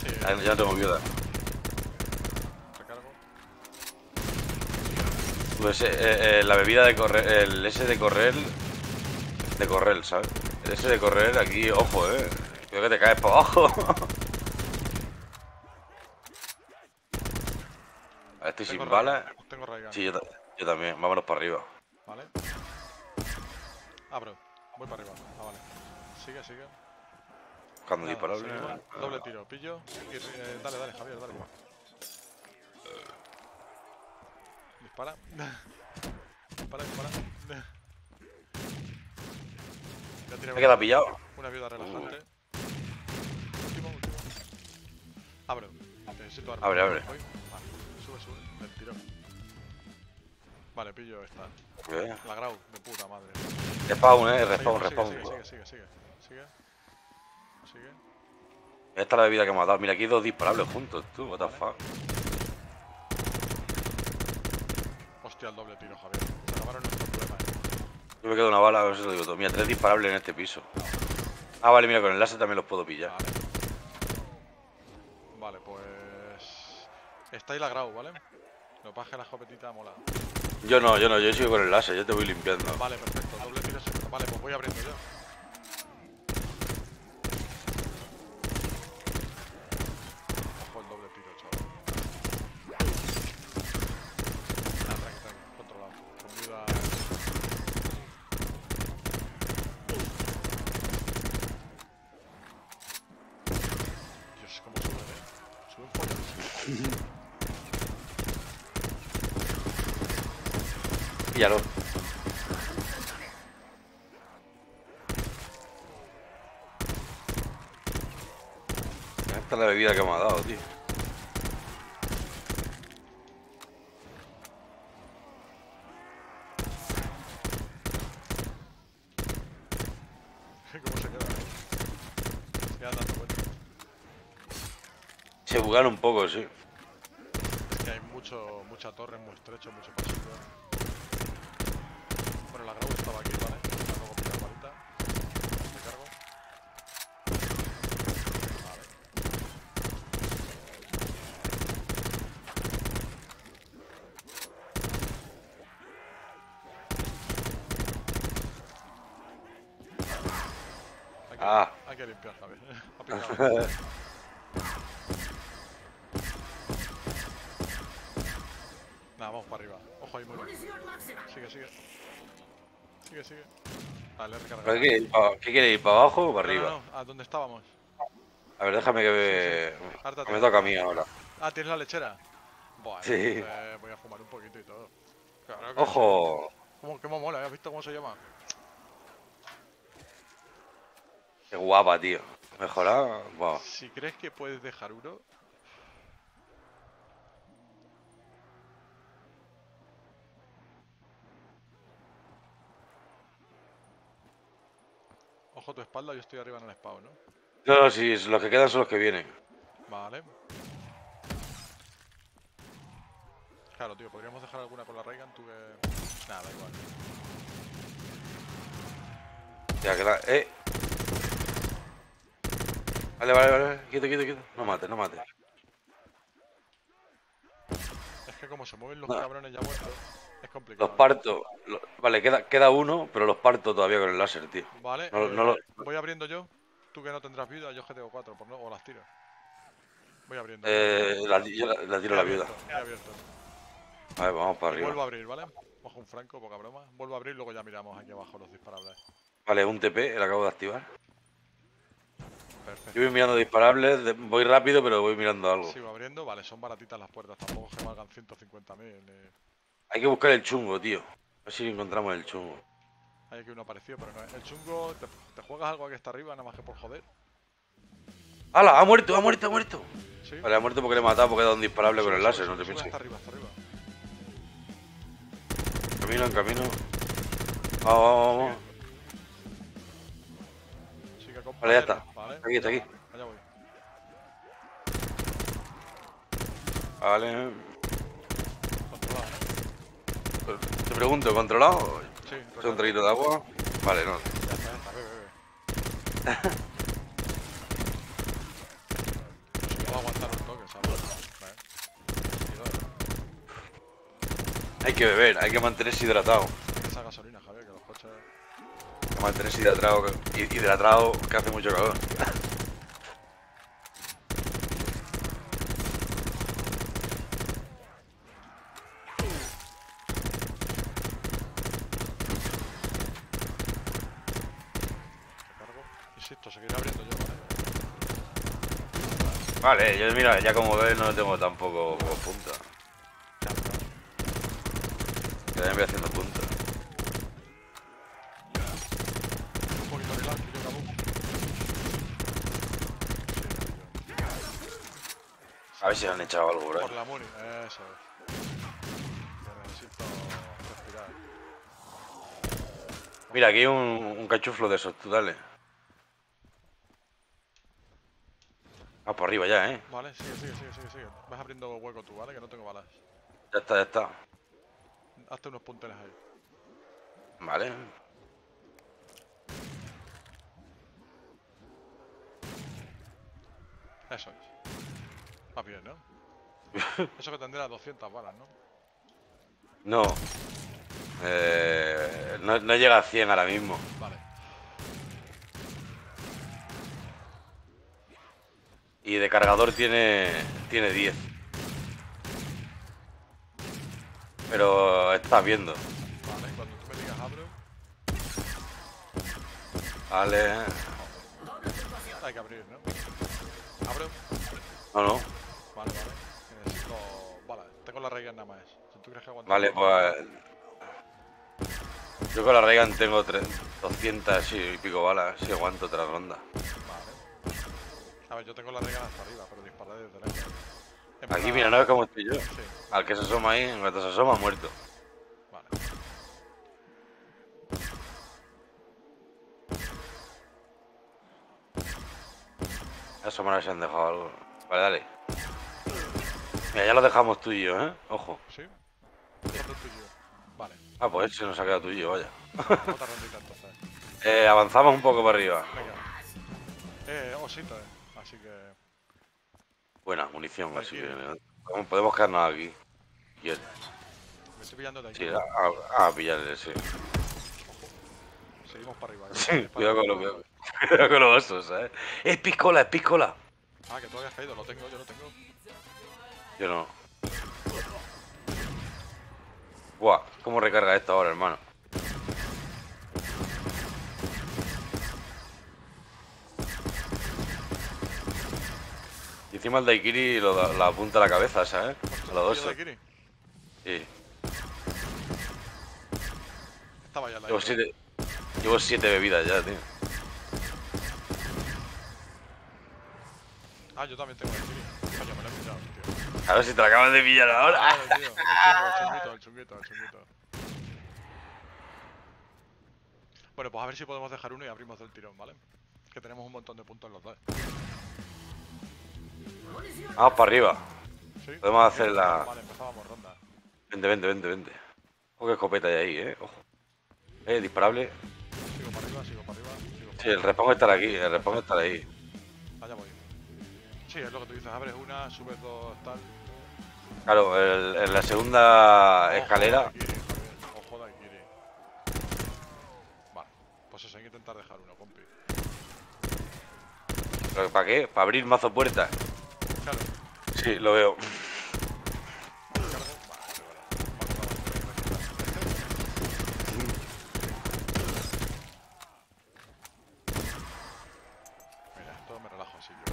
Sí, Ya, ya no tengo viuda. recargo. Pues eh, eh, la bebida de correr, el ese de correr, de correr, ¿sabes? El ese de correr aquí, ojo, eh. Creo que te caes para abajo. *laughs* Estoy sin balas. Tengo. Sí, yo, yo también. Vámonos para arriba. Vale. Abro. Voy para arriba. Ah, vale. Sigue, sigue. Cuando Nada, disparable. Doble tiro. Pillo. Y, eh, dale, dale, Javier, dale. Dispara. dispara, dispara. Ya tiré Me queda pillado. Una viuda relajante. Último, último. Abro. Necesito arma. Abre, abre. Vale. Sube, sube. El tiro. Vale, pillo esta. Eh, La grau, de puta madre. Respawn, eh. Respawn, respawn. Sigue, sigue, sigue, sigue. Sigue. Sigue. Esta es la bebida que me ha dado. Mira, aquí hay dos disparables juntos, tú. What the fuck. Hostia, el doble tiro, Javier. Se acabaron problemas. eh. Yo me quedo una bala, a ver si lo digo todo. Mira, tres disparables en este piso. Ah, vale, mira, con el láser también los puedo pillar. Vale. Vale, pues. Está ahí la grau, ¿vale? Es que la escopetita mola. Yo no, yo no, yo sigo con el láser, yo te voy limpiando. Vale, perfecto. Doble tiro. Vale, pues voy abriendo yo. píllalo. Esta es la bebida que me ha dado, tío. *laughs* ¿Cómo se queda? Eh? Se. Se bugaron un poco, sí. Es que hay mucho, mucha torre, muy estrecho, mucho pasillo. Bueno, la grabo estaba aquí, ¿vale? La luego pilla balita. Me cargo. Vale. Hay que, Ah. hay que limpiar, Javi. *laughs* Ha picado. Nada, vamos para arriba. Ojo ahí, muro. Sigue, sigue. Sigue, sigue. Vale, recarga. ¿Para qué? ¿Pa- ¿Qué quiere ir? ¿Para abajo o para No, arriba? no, no, ¿A dónde estábamos? A ver, déjame que ve... Que me toca a mí ahora. Ah, ¿tienes la lechera? Buah, Sí. entonces voy a fumar un poquito y todo. Claro que ¡Ojo! sí. ¿Cómo, cómo mola? ¿Has visto cómo se llama? Qué guapa, tío. Mejorada. Wow. Si crees que puedes dejar uno... Ojo tu espalda, yo estoy arriba en el spawn, ¿no? No, no, sí, los que quedan son los que vienen. Vale. Claro, tío, podríamos dejar alguna con la Reagan, tú que... Nada, da igual. Ya que la... ¡Eh! Vale, vale, vale. Quieto, quieto, quieto. No mates, no mates. Es que como se mueven los No. cabrones ya muertos, es complicado. Los parto. lo- Vale, queda, queda uno, pero los parto todavía con el láser, tío. Vale, No, eh, no lo- voy abriendo yo. Tú que no tendrás viuda, yo que tengo cuatro, por no, o las tiro. Voy abriendo. Eh, la, yo la, la tiro He la viuda. abierto, he abierto. A ver, vamos para Y Vuelvo arriba. a abrir, ¿vale? Ojo un franco, poca broma. Vuelvo a abrir, luego ya miramos aquí abajo los disparables. Vale, un TP, el acabo de activar. Perfecto. Yo voy mirando disparables, voy rápido, pero voy mirando algo. Sigo abriendo, vale, son baratitas las puertas, tampoco es que valgan 150.000. ni- Hay que buscar el chungo, tío. A ver si encontramos el chungo. Hay aquí uno parecido, pero no es. El chungo, ¿te, te juegas algo aquí está arriba, nada más que por joder? ¡Hala! ¡Ha muerto! ¡Ha muerto! ¡Ha muerto! ¿Sí? Vale, ha muerto porque le he matado porque he dado un disparable con el láser, no te pienses. Hasta arriba, hasta arriba. Camino, en camino. Vamos, vamos, vamos. Vale, ya está. Vale. Aquí, está aquí. Allá voy. Vale. Controlado, ¿no? Te pregunto, ¿controlado? Sí, ¿Es un traguito de agua? Vale, no. Ya está, puedo aguantar un toque, ¿sabes? Hay que beber, hay que mantenerse hidratado. Hay que esa gasolina, Javier, que los coches. Hay que mantenerse hidratado, hidratado que hace mucho calor. Recargo. Insisto, seguiré abriendo yo, ¿vale? Vale, yo mira, ya como ves no tengo tampoco. Que también voy haciendo acabo. A ver si han echado algo ahí. Por la muni, eso es. Que necesito respirar. Mira, aquí hay un, un cachuflo de esos, tú dale. Ah, por arriba ya, ¿eh? Vale, sigue, sigue, sigue, sigue, sigue. Vas abriendo hueco tú, ¿vale? Que no tengo balas. Ya está, ya está. Hazte unos punteles ahí. Vale. Eso es. Va bien, ¿no? *laughs* Eso que tendrá 200 balas, ¿no? No. Eh, no, no llega a 100 ahora mismo. Vale. Y de cargador tiene, tiene 10. Pero estás viendo. Vale, cuando tú me digas abro, Vale. hay que abrir, ¿no? Abro. No, no. Vale, vale. Necesito. Vale, tengo la raíz nada más. Si tú crees que aguanta. Vale, pues. Yo con la Reagan tengo tre- 200 y pico balas. Si aguanto otra ronda. A ver, yo tengo la raíz hasta arriba, pero disparé desde lejos. En Aquí, mira, no ves cómo estoy yo. Sí, Al que se asoma ahí, en cuanto se asoma, muerto. vale. Asomar se han dejado algo. Vale, dale. Mira, ya lo dejamos tú y yo, ¿eh? Ojo. ¿Sí? Vale, Ah, pues ese nos ha quedado tú y yo, vaya. otra *laughs* rondita entonces. Eh, avanzamos un poco para arriba. Venga. Eh, osito, eh. Así que. Buena, munición, así que... Podemos- quedarnos aquí. Y. Me estoy pillando de aquí. Sí, a, a, a pillarle, sí. Seguimos para arriba. Sí, cuidado con, lo, cuidado, *laughs* cuidado con los osos, ¿sabes? Es piscola, es piscola. Ah, que tú habías caído, lo tengo, yo lo tengo. Yo no. Buah, ¿cómo recarga esto ahora, hermano? Encima el Daikiri lo da- la apunta a la cabeza, ¿sabes? A los ¿Pillo osos. de Kiri? Sí. Estaba ya la Llevo isla. siete, llevo siete bebidas ya, tío. Ah, yo también tengo el Kiri. Coño, me lo he pillado, tío. A ver si te la acabas de pillar ahora. Tío. El chunguito, el chunguito, el chunguito. Bueno, pues a ver si podemos dejar uno y abrimos del tirón, ¿vale? Que tenemos un montón de puntos los dos. Vamos para arriba. ¿Sí? Podemos hacer la- Vale, empezábamos ronda. Vente, vente, vente, vente. Ojo que escopeta hay ahí, eh. Ojo. Eh, disparable. Sigo para arriba, sigo para arriba, sigo para Sí, el respawn estará aquí, el respawn estará ahí. Allá voy. Sí, es lo que tú dices, abres una, subes dos, tal. Claro, el- en la segunda escalera. Ojo, Ojo, Daikiri. Vale, pues eso, hay que intentar dejar uno, compi. ¿Pero ¿Para qué? ¿Para abrir mazo puertas? Claro, Sí, lo veo. cargo. Vale, vale. Vamos, vamos, vamos. Mira, esto me relajo así yo.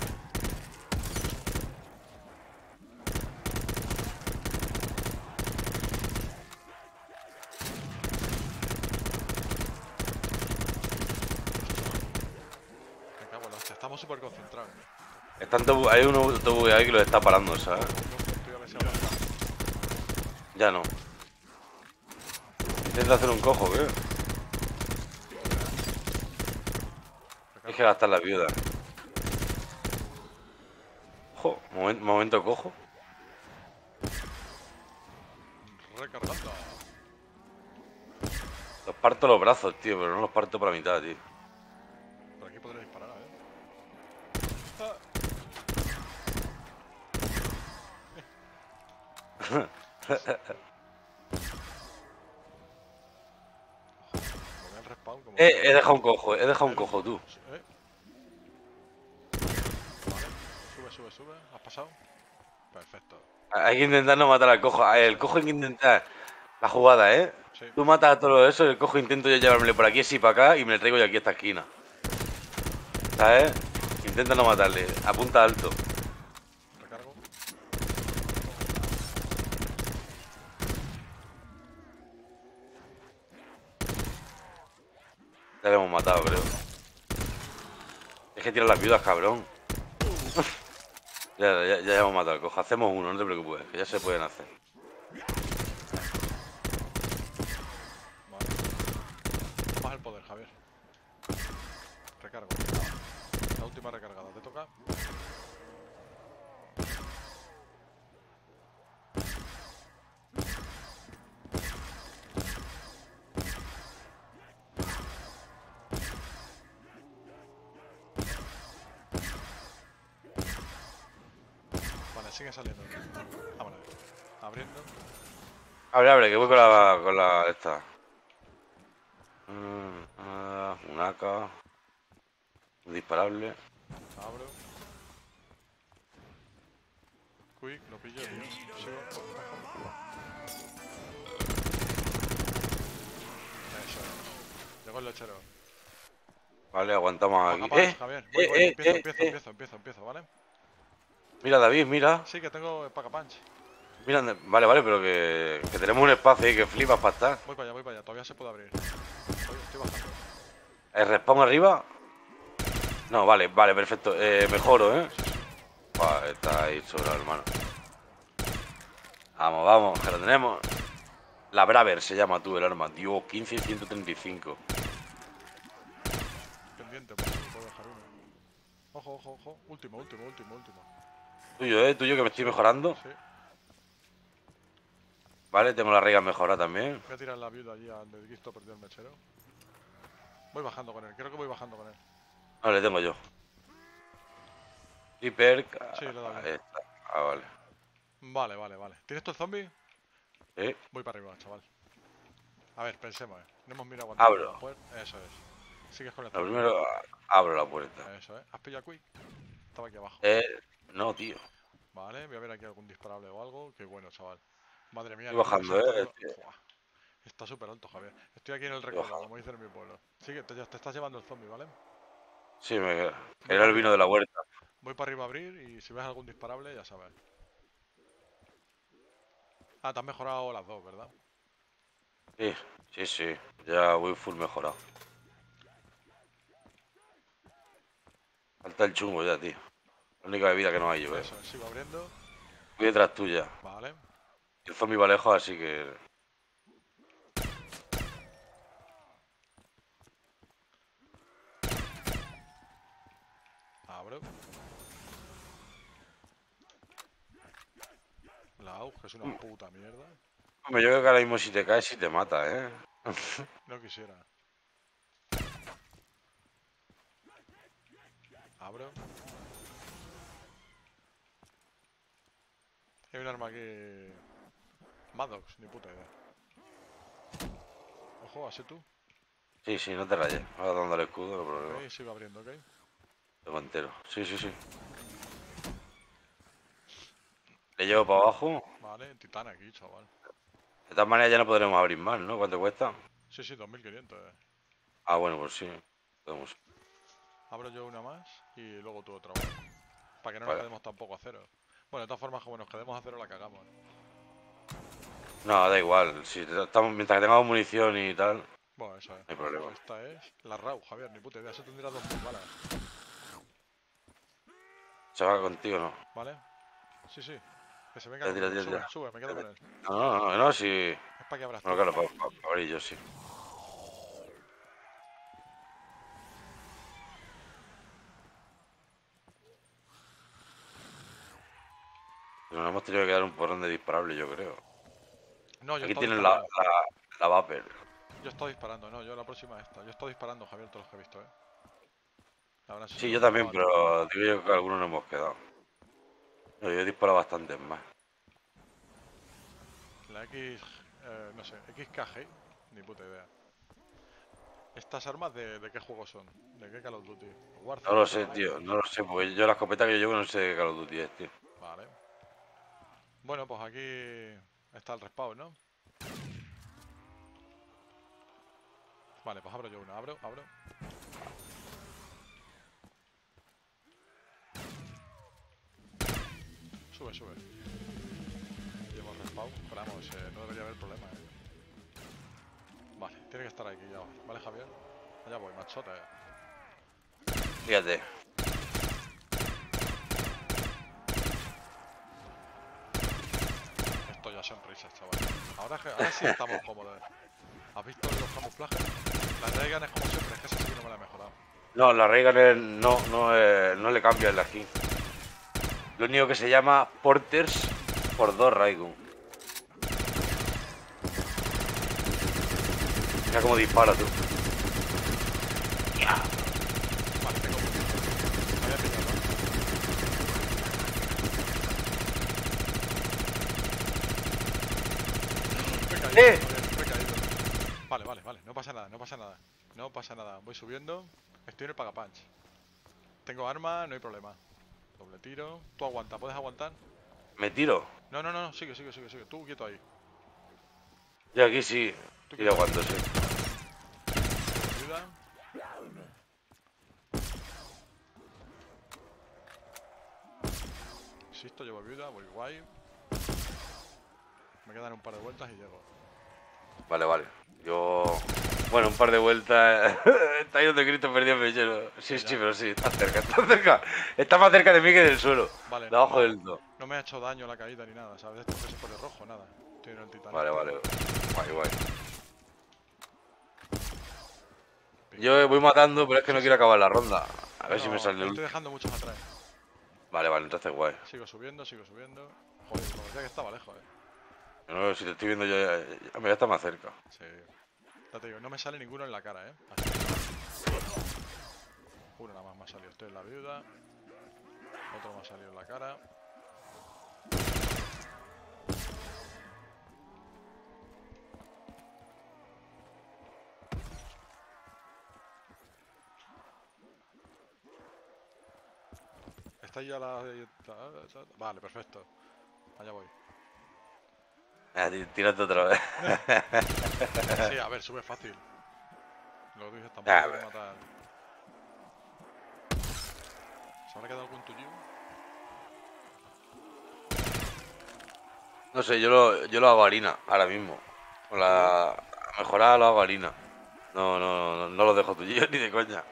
Me cago en la hostia, estamos súper concentrados. Están todo- hay uno todo ahí que lo está parando, ¿sabes? Ya no. Intenta hacer un cojo, ¿qué? Hay que gastar la viuda. Momen- momento cojo. Recargando. Los parto los brazos, tío, pero no los parto por la mitad, tío. Cojo, he dejado un cojo, tú. ¿Eh? Vale. Sube, sube, sube. ¿Has pasado? Perfecto. Hay que intentar no matar al cojo. El cojo hay que intentar la jugada, ¿eh? Sí. Tú matas a todo eso, el cojo intento yo llevármelo por aquí, así para acá, y me traigo yo aquí a esta esquina. ¿Sabes? Intenta no matarle. Apunta alto. Recargo. Ya le hemos matado, creo. Es que las viudas, cabrón. *laughs* ya, ya, ya hemos matado al cojo. Hacemos uno, no te preocupes, que ya se pueden hacer. Abre, abre, que voy con la, con la esta. Mm, ah, un AK. Disparable. Abro. Quick, lo pillo, tío. Eso. Llegó el lechero. Vale, aguantamos aquí. Apaga, ¡Eh! Javier. Voy, eh, voy, empiezo, eh, empiezo, eh. empiezo, empiezo, empiezo, ¿vale? Mira, David, mira. Sí, que tengo el pack punch. Mira, vale, vale, pero que, que tenemos un espacio ahí que flipas para estar. Voy para allá, voy para allá. Todavía se puede abrir. Estoy, estoy bajando. ¿El respawn arriba? No, vale, vale, perfecto. Eh, mejoro, ¿eh? Está ahí sobrado, hermano. Vamos, vamos, que lo tenemos. La Braver se llama tú el arma. Dios, 15 y 135. Pendiente, pues puedo dejar uno. Ojo, ojo, ojo. Último, último, último, último. Tuyo, ¿eh? Tuyo que me estoy mejorando. Sí. Vale, tengo la raiga mejorada también. Voy a tirar la viuda allí al Cristo perdió el mechero. Voy bajando con él, creo que voy bajando con él. No, le tengo yo. Y. Sí, bien. está. Ah, vale. Vale, vale, vale. ¿Tienes tú el zombie? Sí. Voy para arriba, chaval. A ver, pensemos, eh. No hemos mirado Abro. la puerta. Eso es. Sigues con el Lo primero, ah, abro la puerta. Eso es. ¿Has pillado a Quick? Estaba aquí abajo. Eh, no, tío. Vale, voy a ver aquí algún disparable o algo. Qué bueno, chaval. Madre mía. Estoy bajando, eh, está Buah. Está súper alto, Javier. Estoy aquí en el bajando. como dicen en mi pueblo. Sigue, te, te estás llevando el zombie, ¿vale? Sí, me Era el vino de la huerta. Voy para arriba a abrir y si ves algún disparable, ya sabes. Ah, te has mejorado las dos, ¿verdad? Sí, sí, sí. Ya voy full mejorado. Falta el chungo ya, tío. La única bebida que no hay yo, eh. Eso, es, sigo abriendo. Voy detrás tuya. Vale. El zombie va lejos, así que. Abro. La AUG es una Mm. puta mierda. Hombre, yo creo que ahora mismo si te caes, si te mata, eh. *laughs* No quisiera. Abro. Hay un arma aquí. Maddox, ni puta idea. Ojo, así tú. Sí, sí, no te rayes. Ahora dando el escudo, no problema. Ok, sigo abriendo, ok. Tengo entero. Sí, sí, sí. Le llevo para abajo. Vale, titán aquí, chaval. De todas maneras ya no podremos abrir más, ¿no? ¿Cuánto cuesta? Sí, sí, 2500. eh. Ah, bueno, pues sí. Podemos. Abro yo una más y luego tú otra. ¿vale? Para que no nos quedemos tampoco a cero. Bueno, de todas formas, como nos quedemos a cero, la cagamos. ¿eh? No, da igual. Si estamos, mientras que tengamos munición y tal. Bueno, eso es. hay problema. Esta es la RAU, Javier, ni puta idea. Eso tendrá 2000 balas. Se va contigo, ¿no? ¿Vale? Sí, sí. Que se venga. Tira, conmigo. tira, sube, tira. sube, me quedo con él. No, no, no, no, si. Es para que abras. Bueno, claro, para, para abrir yo sí. Nos hemos tenido que dar un porrón de disparable, yo creo. No, yo Aquí estoy tienen la, la, la Vapor. Yo estoy disparando, no, yo la próxima esta. Yo estoy disparando, Javier, todos los que he visto, eh. Ahora sí. Yo también, pero digo yo que algunos nos hemos quedado. No, yo he disparado bastantes más. La X. eh, no sé, XKG, ni puta idea. ¿Estas armas de, de qué juego son? ¿De qué Call of Duty? Warzone, No lo sé, ¿no? tío, no lo sé, porque yo la escopeta que yo llevo no sé de Call of Duty es, tío. Vale. Bueno, pues aquí está el respawn, ¿no? Vale, pues abro yo una. Abro, abro. Sube, sube. Llevo respawn. Pero vamos, eh, no debería haber problema, ¿eh? Vale, tiene que estar aquí ya. ¿Vale, Javier? Allá voy, machote. Fíjate. Esto ya son risas, chaval. Ahora, ahora sí estamos cómodos. ¿Has visto los camuflajes? La Reagan es como siempre, es que esa sí que no me la he mejorado. No, la Reagan no, no, eh, no le cambia la skin. Lo único que se llama Porters por dos Raigun. Mira cómo dispara tú. Vale, tengo mucho. Me había pillado, ¿no? Me he caído, ¡Eh! joder, me he caído. Vale, vale, vale, no pasa nada, no pasa nada. No pasa nada, voy subiendo. Estoy en el pagapunch. Tengo arma, no hay problema. Doble tiro. Tú aguanta, ¿puedes aguantar? Me tiro. No, no, no, sigue, sigue, sigue, sigue. Tú quieto ahí. Yo aquí sí. Tú Sí, aguanto, sí. Ayuda. Insisto, llevo viuda, voy guay. Me quedan un par de vueltas y llego. Vale, vale. Yo. Bueno, un par de vueltas. *laughs* está ahí donde Cristo perdió el mechero. Sí, sí, pero sí, está cerca, está cerca. Está más cerca de mí que del suelo. Vale, De abajo no, del todo. no me ha hecho daño la caída ni nada, ¿sabes? Esto que se pone rojo, nada. Estoy en el titán. Vale, vale. Guay, guay. Yo voy matando, pero es que no quiero acabar la ronda. A ver si me sale el Estoy dejando muchos atrás. Vale, vale, entonces guay. Sigo subiendo, sigo subiendo. Joder, decía que estaba lejos, eh. No, si te estoy viendo ya- ya está más cerca. Sí. Ya te digo, no me sale ninguno en la cara, ¿eh? Así. Uno nada más me ha salido. Estoy en la viuda. Otro me ha salido en la cara. Está ya la... Vale, perfecto. Allá voy. Ah, tí- Tírate otra vez. *laughs* Sí, a ver, sube fácil. Lo que dices Ah, tampoco bueno. matar. ¿Se habrá quedado algún tuyo? No sé, yo lo, yo lo hago harina ahora mismo. Con la mejorada lo hago harina. No, no, no, no lo dejo tuyo *laughs* ni de coña.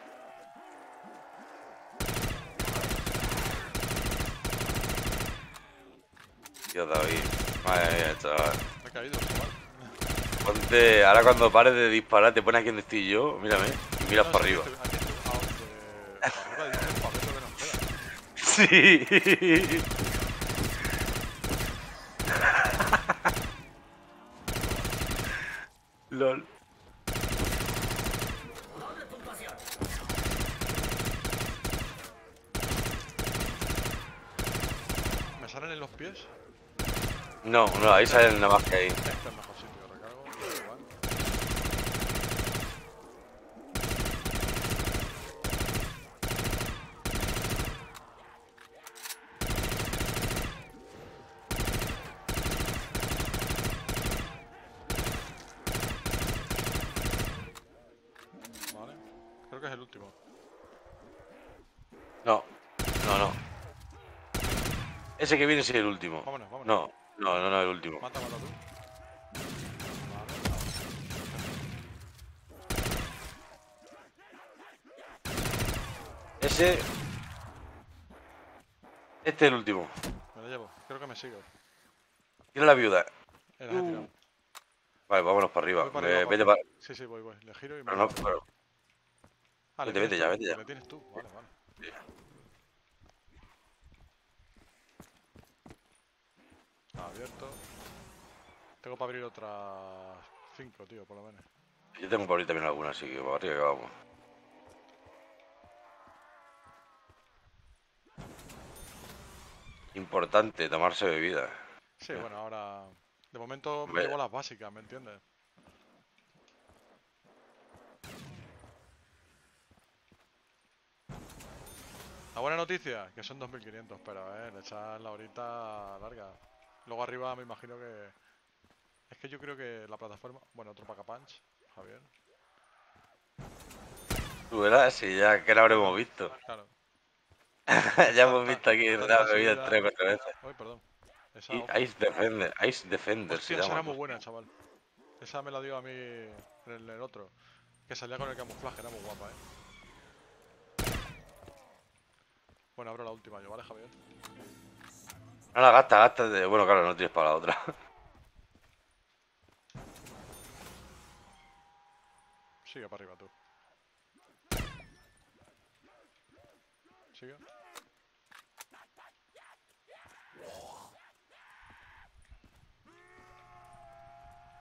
Dios David. Madre mía, chaval. Me he caído, chaval. Ponte, ahora cuando pares de disparar te pones aquí donde estoy yo, mírame, y miras No, para arriba. aquí estoy- aquí estoy- donde- para arriba dice el papel que nos queda. *laughs* Sí. LOL. ¿Me salen en los pies? No, no, ahí sale nada más que ahí. Este es el igual. Vale. Creo que es el último. No, no, no. Ese que viene es el último. Vámonos, vámonos. No, último. Mata, mata tú. Ese. Este es el último. Me lo llevo. Creo que me sigue. Tira la viuda. Eh, tirado. Vale, vámonos para arriba. Para arriba, vete para-. Sí, sí, voy, voy. Le giro y me. Pero no, pero- Ah, vete, vete tienes ya, tú, vete ya. Le tienes tú. Vale, vale. Abierto. Tengo para abrir otras 5, tío, por lo menos. Yo tengo por ahorita también alguna, así que para arriba que vamos. Importante tomarse bebida. Sí, bueno, ahora. De momento me llevo las básicas, ¿me entiendes? La buena noticia, que son 2500, pero eh, le echas la horita larga. Luego arriba me imagino que. Es que yo creo que la plataforma. Bueno, otro pack a punch, Javier. Tú verás, si ya que la habremos visto. Claro. *laughs* ya hemos visto aquí la bebida tres o cuatro veces. Uy, perdón. Esa Y. Ice Defender, Ice Defender se Hostia, esa era muy buena, chaval. Esa me la dio a mí en el, en el otro. Que salía con el camuflaje, era muy guapa, eh. Bueno, abro la última yo, ¿vale, Javier? No la gasta, gasta. de- Bueno, claro, no tienes para la otra. *laughs* Sigue para arriba tú. Sigue.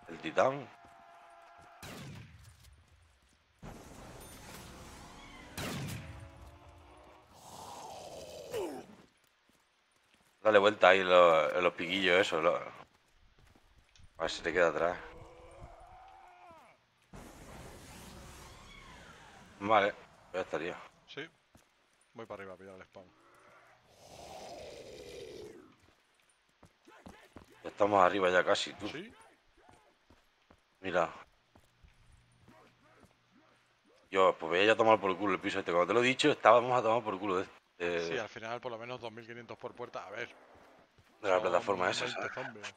El titán. Dale vuelta ahí los, los piquillos, eso. lo- A ver si te queda atrás. Vale, ya estaría. Sí. Voy para arriba a pillar el spawn. Estamos arriba ya casi, tú. ¿Sí? Mira. Yo, pues voy a ir a tomar por culo el piso este. Como te lo he dicho, estábamos a tomar por culo de, de- Sí, al final por lo menos 2500 por puerta. A ver. de la plataforma esa. 20 ¿sabes? zombies.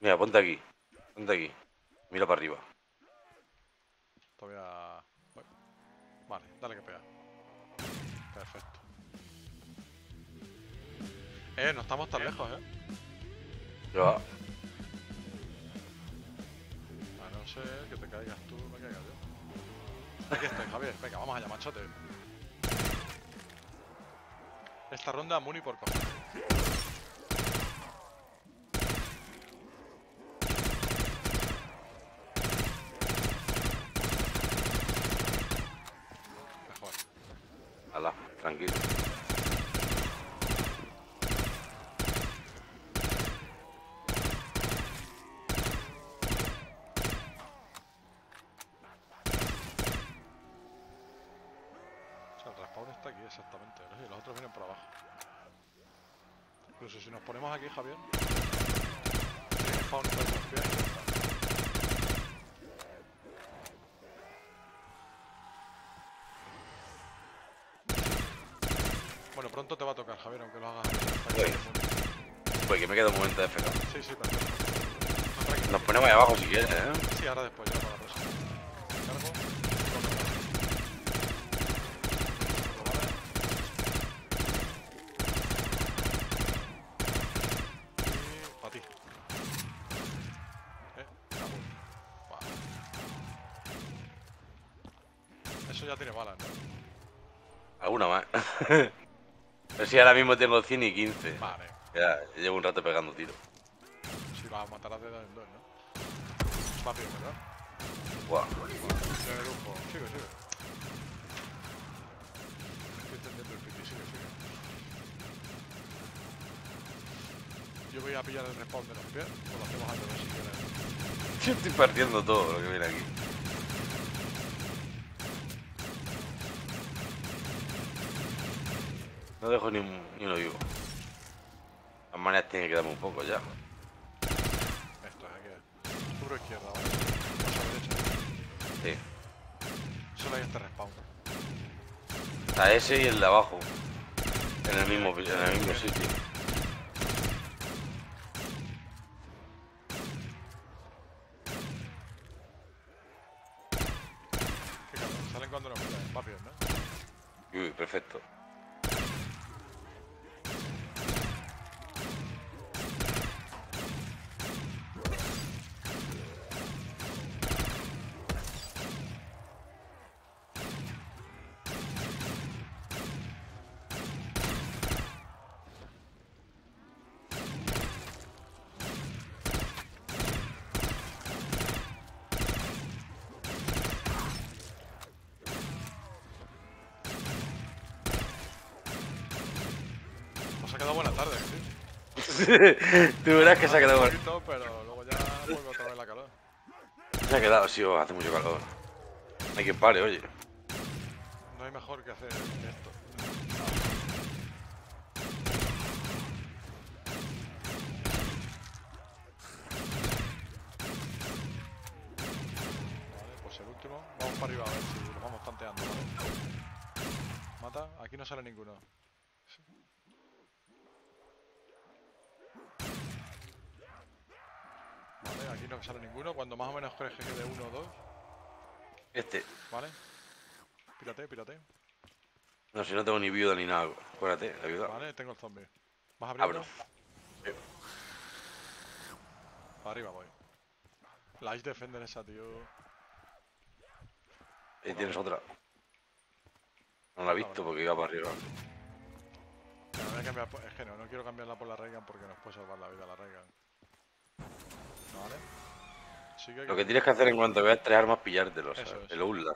Mira, ponte aquí. Ponte aquí. Mira para arriba. Todavía. voy. Vale, dale que pega. Perfecto. Eh, no estamos tan lejos, eh. Yo, A no ser que te caigas tú, me caiga yo. Aquí estoy, Javier. Venga, vamos allá, machote. Esta ronda Muni por cojones. El respawn está aquí exactamente. Y los otros vienen por abajo. Incluso si nos ponemos aquí, Javier. Tiene respawn por los pies y ya está. Bueno, pronto te va a tocar, Javier, aunque lo hagas. Pues que me queda un momento de feca. Sí, sí, tranquilo. Nos ponemos ahí abajo si quieres, ¿eh? Sí, ahora después, ya para la próxima. Cargo. Y para ti. Eh, vamos. Vale. Eso ya tiene balas, ¿no? Alguna más. Pero si ahora mismo tengo 100 y 15. Vale. Ya, llevo un rato pegando tiros. Si vas a matar a dedo en dos, ¿no? Va bien, ¿verdad? De lujo. Sigue, sigue. Estoy entendiendo el piti, sigue, sigue. Yo voy a pillar el respawn de los pies, o lo hacemos antes si quieres. Yo *laughs* estoy partiendo todo lo que viene aquí. No dejo ni, un- ni uno vivo. Las maneras tiene que darme un poco ya. Esto es aquí. Cubro izquierda, ¿vale? Derecha. Sí. Solo hay este respawn. Está ese y el de abajo. En el mismo, en el mismo sitio. ¿Qué cabrón? Salen cuando nos miran. Va bien, ¿no? Uy, perfecto. Nos ha quedado buena tarde, sí. *laughs* Tú verás que se ha quedado, Un poquito, pero luego ya vuelve otra vez la calor. se ha quedado, sí, hace mucho calor. No hay quien pare, oye. No hay mejor que hacer esto. Vale, pues el último. Vamos para arriba a ver si lo vamos tanteando, ¿vale? Mata, aquí no sale ninguno. Sí. Vale, aquí no sale ninguno. Cuando más o menos crees que quede uno o dos, Este. ¿vale? Pírate, pírate. No, si no tengo ni viuda ni nada. Acuérdate, la viuda. Vale, tengo el zombie. ¿Vas abriendo? Abro. Sí. Para arriba voy. La Ice Defender esa, tío. Ahí tienes otra. No la he visto porque iba para arriba. Voy a cambiar Es que no, no quiero cambiarla por la Reagan porque nos puede salvar la vida la Reagan. Vale. Sigue Lo que tienes que hacer en cuanto veas tres armas, pillártelo, Eso es. El ULA.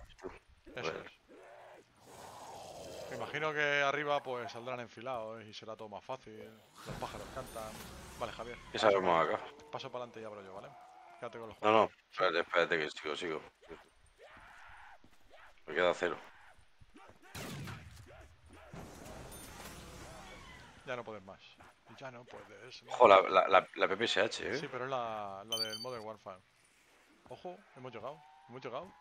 Eso es. Me imagino que arriba pues saldrán enfilados y será todo más fácil. Los pájaros cantan. Vale, Javier. ¿Qué sabemos para- acá? Paso para adelante y abro yo, ¿vale? Quédate con los No, juegos. no, espérate, espérate que sigo, sigo. Me queda cero. Ya no puedes más. Ya no puedes. Ojo, la, la, la, la PPSH, ¿eh? Sí, pero es la, la del Modern Warfare. Ojo, hemos llegado. Hemos llegado.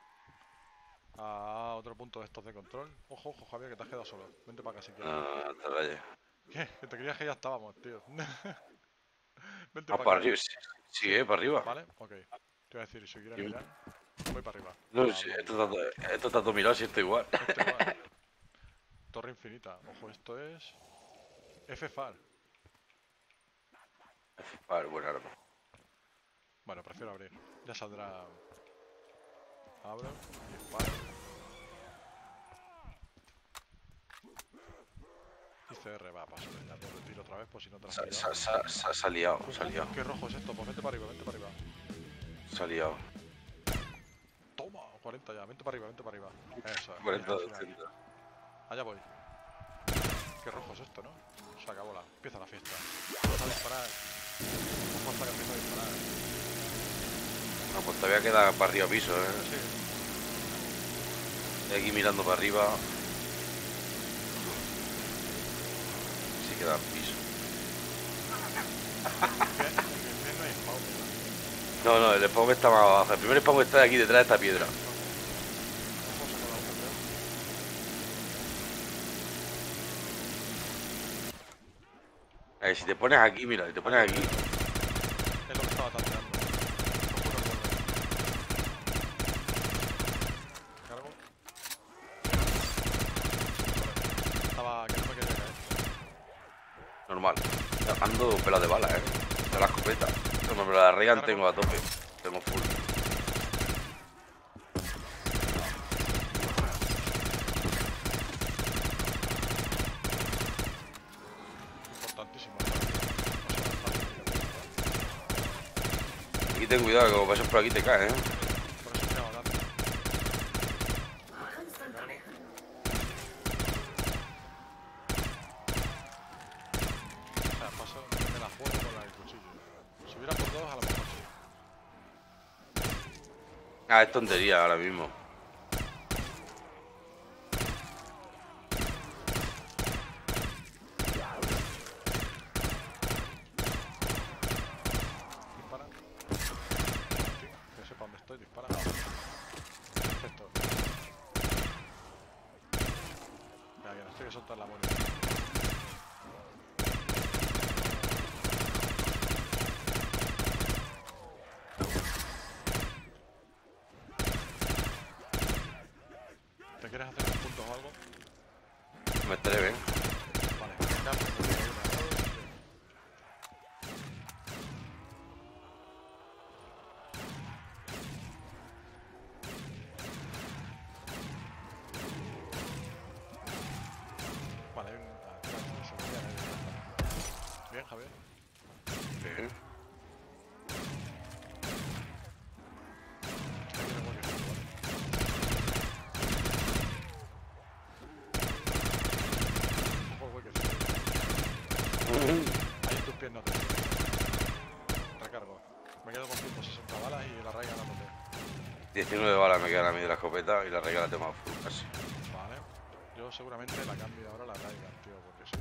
A otro punto de estos de control. Ojo, ojo, Javier, que te has quedado solo. Vente para acá si quieres. Ah, te rayes. ¿Qué? Que te creías que ya estábamos, tío. *laughs* Vente Ah, para para arriba, sí, sigue, para arriba. ¿Vale? Ok. Te voy a decir, si quieres Sí. mirar, voy para arriba. No, Ah, sí, esto está, esto está mirado, si esto igual. Esto igual. *laughs* Torre infinita. Ojo, esto es. F-FAR. Vale, buen arma. Bueno, prefiero abrir. Ya saldrá. Abro, disparo. Y CR va, paso. Ya te retiro otra vez por si no te Se, pillado. se, se, se, se ha liado, se ha liado, ¿Qué rojo es esto? Pues vente para arriba, vente para arriba. se ha liado. Toma, 40 ya, vente para arriba, vente para arriba. Eso, es, 40, al final. 80. Allá voy. Qué rojo es esto, ¿no? Se acabó la... Empieza la fiesta. Vamos a disparar. Vamos a disparar. No, pues todavía queda para arriba piso, ¿eh? Sí. Estoy aquí mirando para arriba. Sí queda piso. No hay spawn, ¿verdad? No, no, el spawn está más abajo. El primer spawn está aquí detrás de esta piedra. A ver, si te pones aquí, mira, si te pones aquí. Es lo que estaba tanteando. Lo juro por Dios. Cargo. Estaba que no me quería caer. Normal. Ando pela de bala, eh. De la escopeta. Regan tengo a tope. Tengo full. Importantísimo. Aquí ten cuidado, que como pases por aquí te caes, eh. Por eso tiraba tanto. O sea, paso, me la juego con la del cuchillo. Si hubiera por dos, a lo mejor sí. Ah, es tontería ahora mismo. Dispara. Sí, que sepa dónde estoy, dispara. Perfecto. Mira, que nos tiene que soltar la moneda. ¿Te quieres hacer unos puntos o algo? Me estaré bien. Vale, cambio. Una, dos, tres. Vale, hay un... ah, claro, se me olvida que hay- Bien, Javier. Bien. Está bien el huequecito, ¿vale? Ojo el huequecito. Ahí tus piernas. te- Recargo. Me quedo con 160 balas y la raiga dándote. 19 balas me quedan y la regala a full casi. Vale. Yo seguramente la cambio ahora la raiga, tío, porque sí.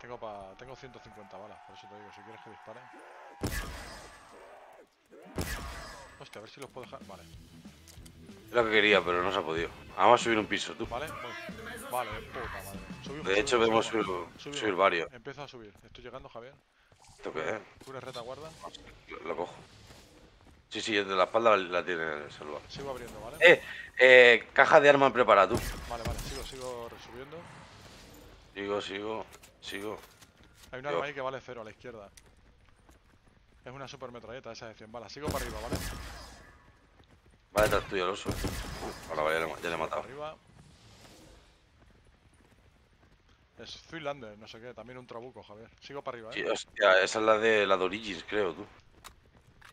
Tengo pa... tengo 150 balas, por eso te digo, si quieres que dispare. Hostia, a ver si los puedo dejar. Vale, Es lo que quería, pero no se ha podido. Vamos a subir un piso, tú. vale, voy. Vale, puta madre. Subimos, De hecho, subimos. subir, Subimos. subir varios. Empiezo a subir. Estoy llegando, Javier. ¿Esto qué es? ¿Tú eres retaguarda? Lo, lo cojo. Sí, sí, de la espalda la, la tiene el celular. Sigo abriendo, ¿vale? Eh, eh, caja de armas preparada, tú. Vale, vale, sigo, sigo subiendo. Sigo, sigo, sigo. Hay un arma ahí que vale cero a la izquierda. Es una super metralleta esa de 100 balas. Sigo para arriba, ¿vale? Va detrás tuyo el oso. Ahora vaya, ya le he matado. arriba. Es Zuilander, no sé qué. También un trabuco, Javier. Sigo para arriba, Sí, ¿eh? hostia, esa es la de la de Origins, creo, tú.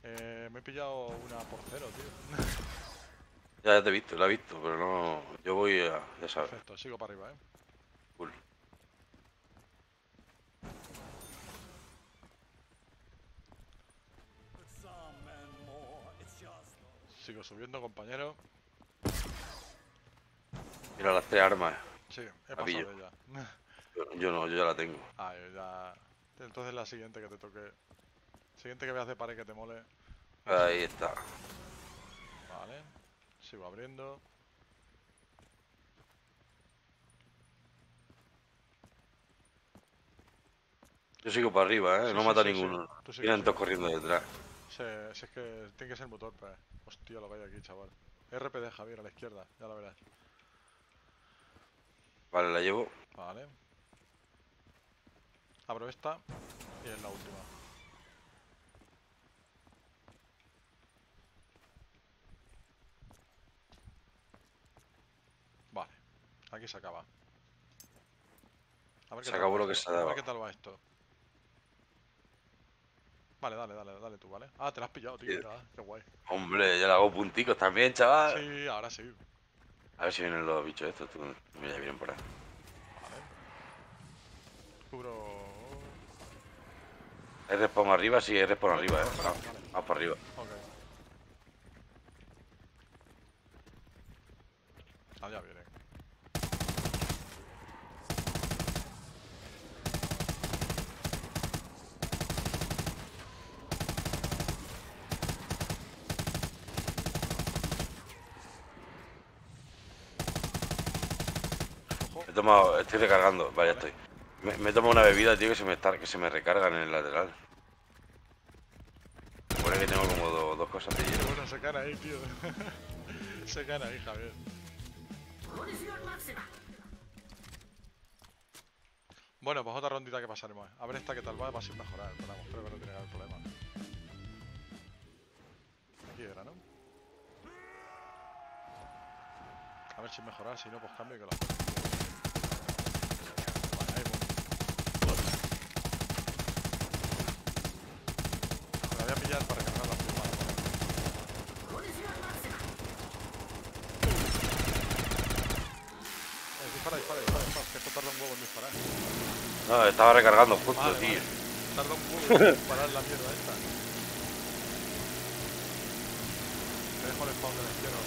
Eh, me he pillado una por cero, tío. *laughs* Ya, ya te he visto, la he visto, pero no. Yo voy a. Ya sabes. Perfecto, sigo para arriba, ¿eh? Sigo subiendo, compañero. Mira las tres armas. Sí, he La pasado ella. Yo, no, yo ya la tengo. Ah, yo ya. Entonces la siguiente que te toque. Siguiente que veas de pared que te mole. Ahí está. Vale. Sigo abriendo. Yo sigo para arriba, ¿eh? Sí, no sí, mata a sí, sí. ninguno. Vienen todos corriendo detrás. Se- si es que tiene que ser motor, pues. Hostia, lo que hay aquí, chaval. RPD Javier a la izquierda, ya lo verás. Vale, la llevo. Vale. Abro esta y es la última. Vale, aquí se acaba. A ver Se qué acabó lo que se A daba. ver qué tal va esto. Vale, dale, dale, dale tú, ¿vale? Ah, te la has pillado, tío. Sí. qué guay. Hombre, yo le hago punticos también, chaval. Sí, ahora sí. A ver si vienen los bichos estos. Tú. Mira, ya vienen por ahí. Vale. Cubro. ¿Hay respawn arriba? Sí, hay respawn arriba, eh. Vale, Vamos, para arriba. Ok. Allá viene. Ojo. Me estoy recargando. Vale, ya estoy. Me, me he tomado una bebida, tío, que se me está, que se me recargan en el lateral. Pone que tengo como do- dos cosas de hielo. bueno se gana ahí, tío. *laughs* se gana ahí, Javier. Bueno, pues otra rondita que pasaremos. A ver esta que tal va, va a ser mejorar. Creo que no tiene haber problema. Aquí era, ¿no? A ver si mejorar, si no, pues cambio y que lo hacemos. Vale, ahí voy. Me la voy a pillar para recargar la firma. Eh, dispara, dispara, dispara, dispara, que esto tarda un huevo en disparar. No, estaba recargando justo, Vale, tío. vale. Tarda un huevo en *laughs* disparar la mierda esta. Te dejo el spawn de la izquierda.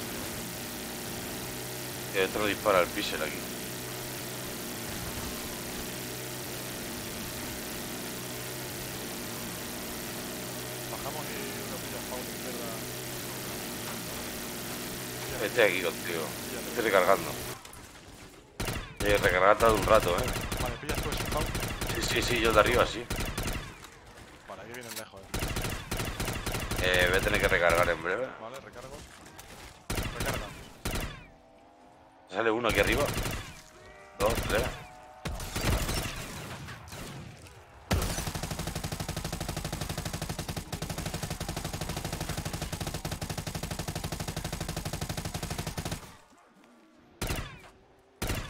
Esto lo dispara el pixel aquí. Bajamos y uno pilla spawn de izquierda. Ya, Estoy aquí contigo. Estoy recargando. Eh, recargar tarda un rato, eh. Vale, pillas tú ese spawn. Sí, sí, sí, yo de arriba, sí. Vale, aquí vienen lejos, eh. Eh, voy a tener que recargar en breve. Vale, recargo. Recarga. Sale uno aquí arriba. Dos, tres.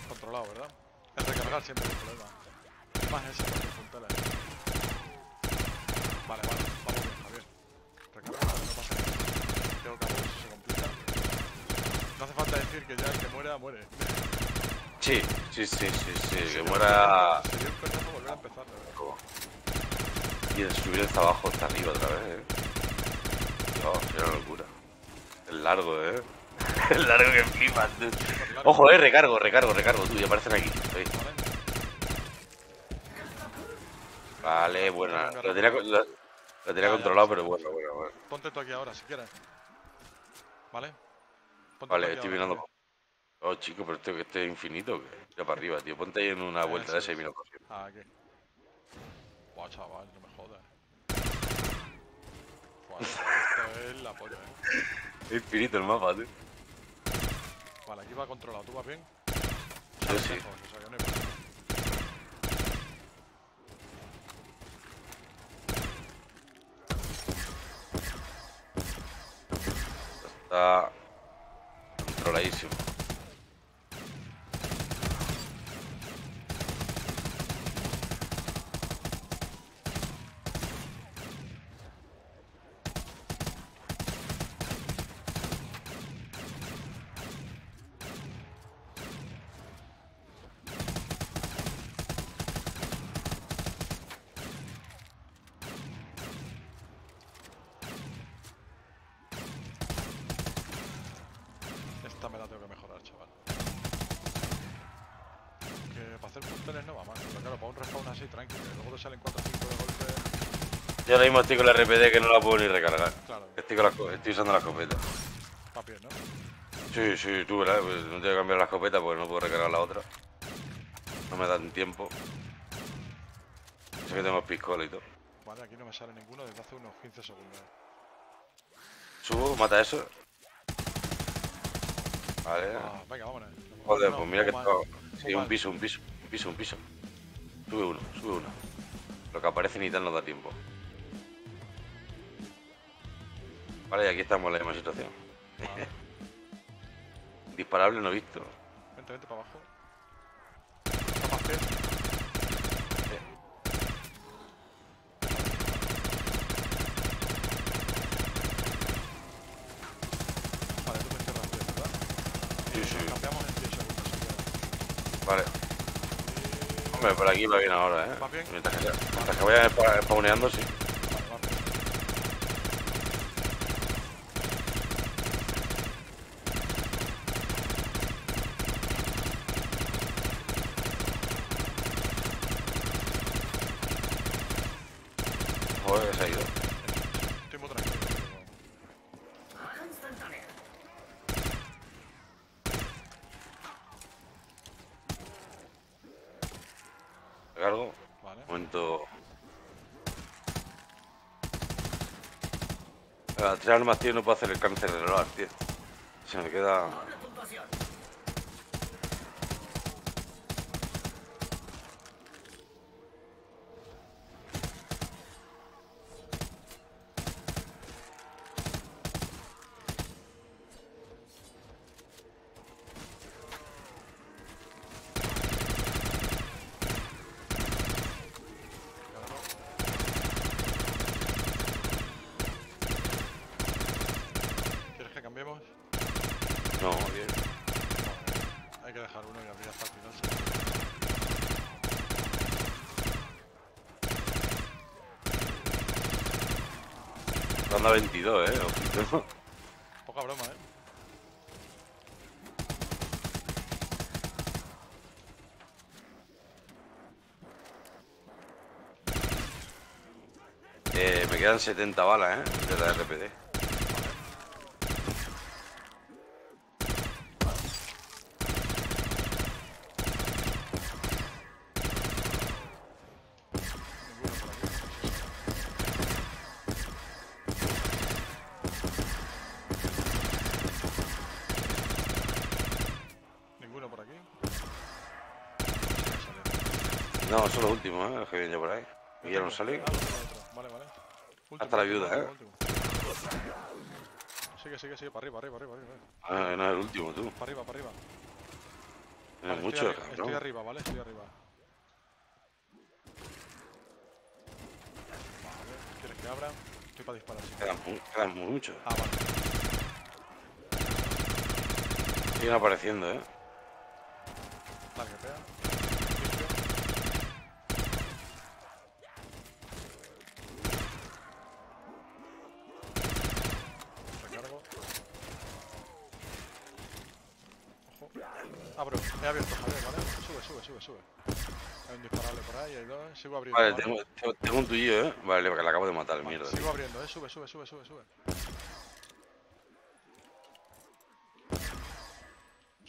Controlado, ¿verdad? El recargar siempre es un problema. Más ese que punteles. Vale, vale, vamos bien, Javier. Recarga, vale, no pasa nada. Tengo que si se complica. No hace falta decir que ya el que muera, muere. Sí, sí, sí, sí, sí. Que muera. Sería un coñazo volver a empezar, de verdad. Y el subir hasta abajo, hasta arriba otra vez, eh. No, sería una locura. El largo, eh. El largo que flipas, tú. Súper largo, Ojo, eh, recargo, recargo, recargo, tú, ya aparecen aquí. ¿vale? Buena. Lo tenía, lo, lo controlado, pero bueno, bueno, bueno. Ponte tú aquí ahora, si quieres. ¿Vale? Ponte Vale, estoy ahora, mirando. Oh, chico, pero esto que este es infinito, Mira para arriba, tío. Ponte ahí en una Ah, vuelta de ese y mira. Ah, aquí. Buah, chaval, no me jodas. Buah, esto es la polla, eh. Es *laughs* infinito el mapa, tío. Vale, aquí va controlado. ¿Tú vas bien? Sí. lejos, o sea que no hay problema. Está controladísimo. Esta me la tengo que mejorar, chaval. Que para hacer punteles no va mal, pero claro, para un respawn así, tranquilo, que luego te salen 4 o 5 de golpe. Yo ahora mismo estoy con la RPD que no la puedo ni recargar. Claro, Estoy, con la estoy usando la escopeta. va bien, ¿no? Sí, sí, tú verás, pues no tengo que cambiar la escopeta porque no puedo recargar la otra. No me dan tiempo. Sé que tengo piscola y todo. Vale, aquí no me sale ninguno desde hace unos 15 segundos. Subo, mata eso. Vale. Ah, venga, vámonos. Joder, No, pues mira que mal, Sí, un piso, un piso, un piso, un piso. Sube uno, sube uno. Lo que aparece ni tal no da tiempo. Vale, aquí estamos en la misma situación. Vale. *laughs* Disparable no he visto. Vente, vente para abajo. Vale, tú puedes cerrar, ¿verdad? Sí, sí. En 10 segundos Vale. Eh, Hombre, por aquí va bien ahora, ¿eh? Bien? Mientras que, mientras que spawneando, sí. Tres armas, tío, no puedo hacer el cáncer de reloj, tío. Se me queda. Claro. ¿Quieres que cambiemos? No, bien. Vale. Hay que dejar uno y abrir hasta el final. sí. Ronda 22, eh. ojito. Poca broma, ¿eh? Eh, me quedan 70 balas, eh. De la RPD. No, son los últimos, eh. Los que vienen ya por ahí. Y ya no. Vale, vale. Último, Hasta la último, viuda, ¿eh? último, último. Sigue, sigue, sigue. Para arriba, arriba, arriba, arriba. Ah, no es el último, tú. Para arriba, para arriba. No Vale, es estoy, mucho, estoy arriba, ¿vale? Estoy arriba. Vale. ¿Quieres que abra? Estoy para disparar, sí. Quedan, mu- quedan muchos. Ah, vale. Siguen apareciendo, eh. Vale, que pega. Limpio. Recargo. Ojo. Abro. He abierto, Javier, ¿vale? Sube, sube, sube, sube. Hay un disparable por ahí, hay dos. Sigo abriendo. Vale, ¿vale? tengo, tengo- tengo un tuyo, eh. Vale, porque la acabo de matar, Vale, mierda. Sigo abriendo, eh. Sube, sube, sube, sube, sube.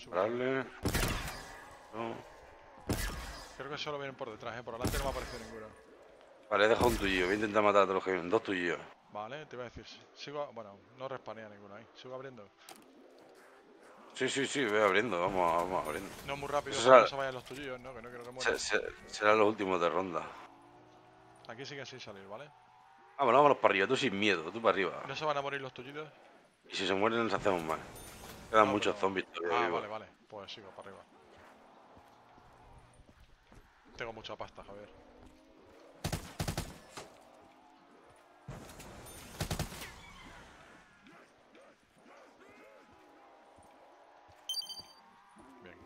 Pararle. No. Creo que solo vienen por detrás, eh. Por delante no me ha aparecido ninguno. Vale, he dejado un tuyo. Voy a intentar matar a todos los que vienen. Dos tuyos. Vale, te iba a decir. Sigo. Bueno, no respanea ninguno ahí. Sigo abriendo. Sí, sí, sí, voy abriendo. Vamos, vamos abriendo. No muy rápido, que será- no se vayan los tuyos, ¿no? Que no quiero que mueran. Se- se- serán los últimos de ronda. Aquí sigue sin salir, ¿vale? Vámonos, vámonos para arriba. Tú sin miedo, tú para arriba. ¿No se van a morir los tuyos? Y si se mueren, nos hacemos mal. Quedan No, muchos pero- zombies todavía Ah, vale, vale. Pues sigo para arriba. Tengo mucha pasta, Javier. Bien.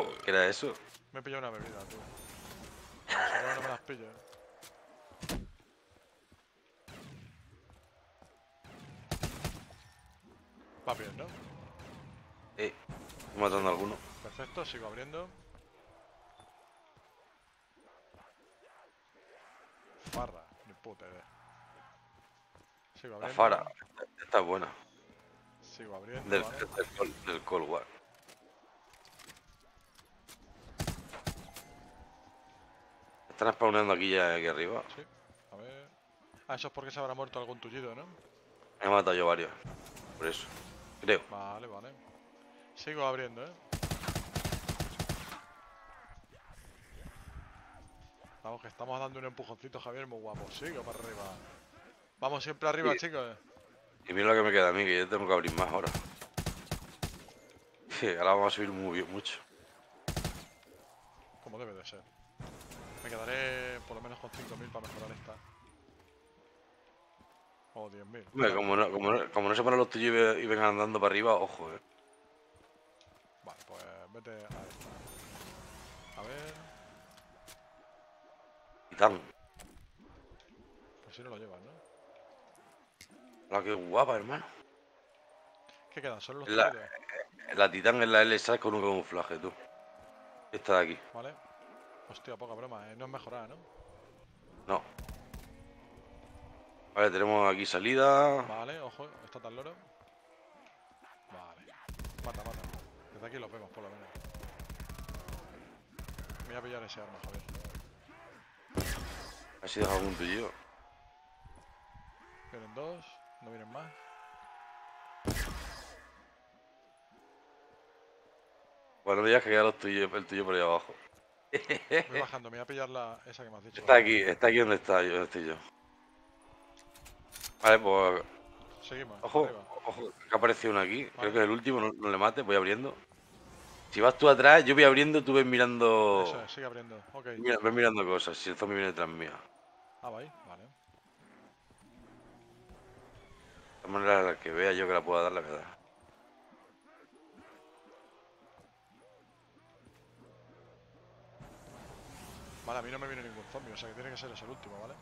¿Qué era eso? Me he pillado una bebida, tú. Ahora no me las pillo, eh. Va bien, ¿no? Eh, matando a alguno. Perfecto, sigo abriendo. Farra, ni puta idea. Sigo La abriendo. Fara. Esta es buena. Sigo abriendo. Del, ¿vale? del Cold War. Están spawnando aquí ya, aquí arriba. Sí, a ver. Ah, eso es porque se habrá muerto algún tullido, ¿no? He matado yo varios. Por eso. Creo. Vale, vale. Sigo abriendo, ¿eh? Vamos, que estamos dando un empujoncito, Javier, muy guapo. Sigo para arriba. Vamos siempre arriba, Sí. chicos. Y mira lo que me queda a mí, que yo tengo que abrir más ahora. Sí, *laughs* ahora vamos a subir muy bien, mucho. Como debe de ser. Quedaré por lo menos con 5.000 para mejorar esta. O 10.000. Hombre, como no, como no, como no se ponen los tuyos y ve- y vengan andando para arriba, ojo, eh. pues vete a esta. A ver, Titán. pues si no lo llevas, ¿no? La que guapa, hermano. ¿Qué quedan? Solo los La- tiros, La Titán es la LSA con un camuflaje, tú. Esta de aquí. ¿vale? Hostia, poca broma, ¿eh? No es mejorada, ¿no? No. Vale, tenemos aquí salida. Vale, ojo, está tan loro. Vale. Mata, mata. Desde aquí los vemos, por lo menos. Me voy a pillar ese arma, Javier. Así deja algún tuyo. Vienen dos, no vienen más. Bueno, no digas que queda los tuyos, el tuyo por ahí abajo. Voy bajando, me voy a pillar la, esa que me has dicho. Está aquí, está aquí donde está yo, donde estoy yo. Vale, pues Seguimos. Ojo, ojo, que ha aparecido uno aquí. Vale. Creo que es el último, no, no le mates, voy abriendo. Si vas tú atrás, yo voy abriendo, tú ves mirando. Eso es, sigue abriendo. Ok. Mira, ves mirando cosas, si el zombie viene detrás mía. Ah, va ahí, vale. De todas maneras, la que vea yo que la pueda dar, la voy Vale, a mí no me viene ningún zombie, o sea que tiene que ser ese el último, ¿vale?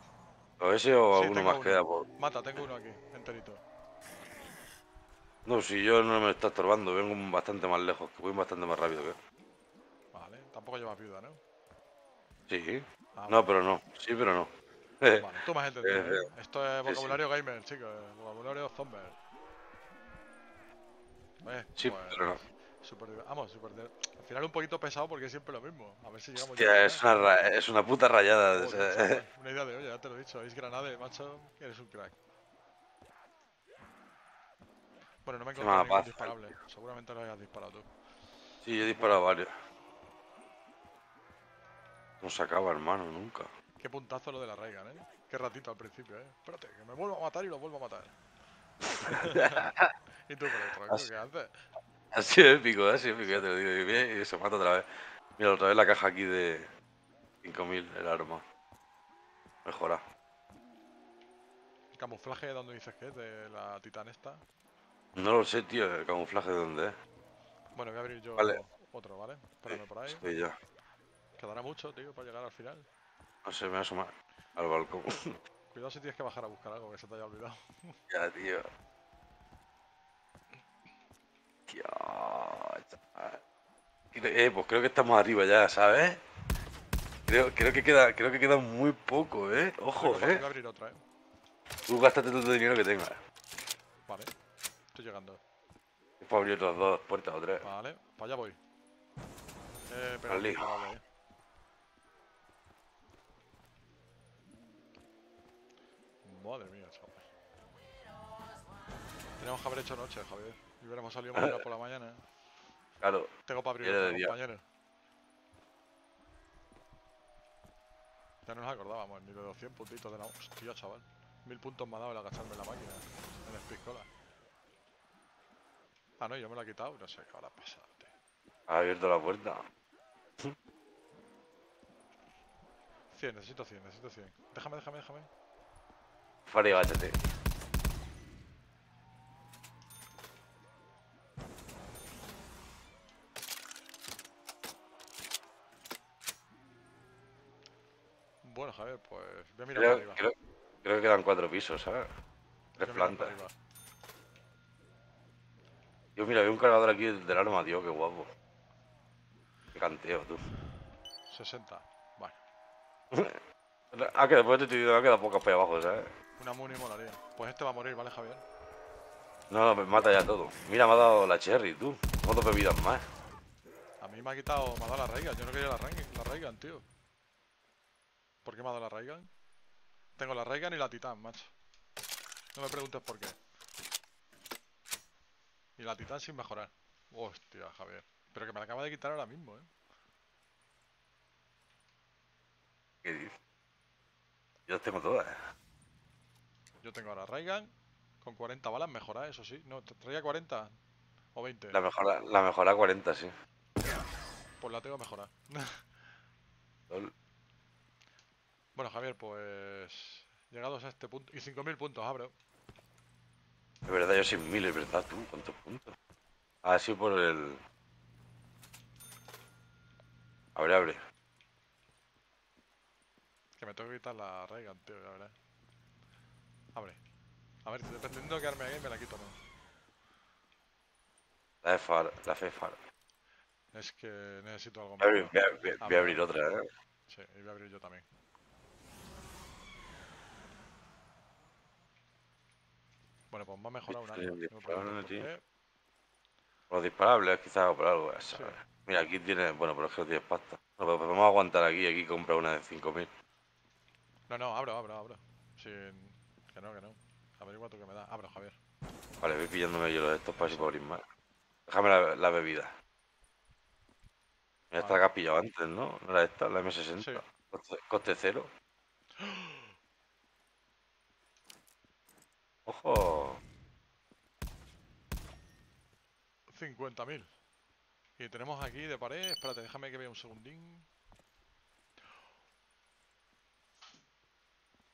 O ese o Sí, alguno más uno. queda. Por... Mata, tengo uno aquí, enterito. No, si yo no me está estorbando, vengo bastante más lejos, que voy bastante más rápido que. Vale, tampoco llevas viuda, ¿no? Sí. Ah, No, pero no. Sí, pero no. Vale, *laughs* tú me has entendido. Eh, ¿eh? Esto es sí. vocabulario gamer, chicos. Vocabulario zomber. Eh, Sí, pues, pero no. Diver- Vamos, diver- Al final un poquito pesado porque es siempre lo mismo. A ver si llegamos ya es una, es una puta rayada. Joder, chaval, *laughs* Una idea de olla, ya te lo he dicho. Es Granade, macho. Eres un crack. Bueno, no me he Qué encontrado mala ningún paz. disparable. Seguramente lo hayas disparado tú. Sí, yo he disparado varios. No se acaba, hermano, nunca. Qué puntazo lo de la Raigan, eh. Qué ratito al principio, eh. Espérate, que me vuelvo a matar y lo vuelvo a matar. *laughs* *laughs* y tú, pero ¿qué haces? Ha sido épico, ha sido épico, ya te lo digo. Y, viene y se mata otra vez. Mira, otra vez la caja aquí de 5000, el arma. Mejora. El camuflaje, ¿dónde dices que es? De la titán esta. No lo sé, tío, el camuflaje de dónde es. Bueno, voy a abrir yo Vale. otro, ¿vale? Espérame por ahí. Estoy ya. Quedará mucho, tío, para llegar al final. No sé, me voy a asomar al balcón. *laughs* Cuidado si tienes que bajar a buscar algo que se te haya olvidado. ya, tío. Eh, pues creo que estamos arriba ya, ¿sabes? Creo, creo que queda, creo que queda muy poco, ¿eh? Ojo, Voy a ¿eh? abrir otra, ¿eh? Tú gástate todo el dinero que tengas. Vale. Estoy llegando. Es para abrir otras dos puertas o tres. Vale, para allá voy. Eh, pero disparable, eh. Madre mía, chaval. Tenemos que haber hecho noche, Javier. Y hubiéramos salido mañana por la mañana. *coughs* Claro, Tengo para abrir otro, compañero. Ya no nos acordábamos ni de los 100 puntitos de la... Hostia, chaval. Mil puntos me ha dado el agacharme en la máquina. En el piscola. Ah, no, yo me lo he quitado. No sé qué habrá pasado, tío. ha abierto la puerta. 100, necesito 100, necesito 100. Déjame, déjame, déjame. Fari, pues voy a mirar Creo, para arriba. creo, creo que quedan cuatro pisos, ¿sabes? Tres plantas. Yo, mira, veo un cargador aquí del arma, tío, qué guapo. Qué canteo, tú. 60. Vale. *laughs* Ah, que después te estoy diciendo que queda pocas para abajo, ¿sabes? Una muni molaría. Pues este va a morir, ¿vale, Javier? No, no, me mata ya todo. Mira, me ha dado la cherry, tú. Dos bebidas más. A mí me ha quitado, me ha dado la Raigan. Yo no quería la Raigan, la Raigan, tío. ¿Por qué me ha dado la Raigan? Tengo la Raigan y la Titán, macho. No me preguntes por qué. Y la Titán sin mejorar. Hostia, Javier. Pero que me la acaba de quitar ahora mismo, ¿eh? ¿Qué dices? Yo las tengo todas. Yo tengo ahora Raigan con 40 balas mejorada, eso sí. No, ¿te traía 40 o 20? La mejora, la mejora 40, sí. Pues la tengo mejorada. *laughs* Bueno, Javier, pues... Llegados a este punto... Y 5.000 puntos, abro. Es verdad, yo 6.000, es verdad, tú. ¿Cuántos puntos? Ah, sí, por el... Abre, abre. Que me tengo que quitar la Reagan, tío, ya verás. Abre. A ver, dependiendo de qué arme aquí, me la quito o no. La de far, la far. Es que necesito algo más. voy voy a- voy a abrir otra, ¿eh? Sí, y voy a abrir yo también. Bueno, pues me ha mejorado un Sí, sí, no por. Los disparables, quizás o por algo. Sí. Mira, aquí tiene. Bueno, pero es que no tienes pasta. No, pero vamos a aguantar aquí. Aquí compra una de 5.000. No, no, abro, abro, abro. Sin... Que no, que no. Averigua tú que me da. Abro, Javier. Vale, voy pillándome yo los de estos para si puedo abrir más. Déjame la, la bebida. Mira, esta Vale. la que has pillado antes, ¿no? ¿No era esta? La M60. Sí. Coste, coste cero. ¡Ojo! 50.000. Y tenemos aquí de pared. Espérate, déjame que vea un segundín.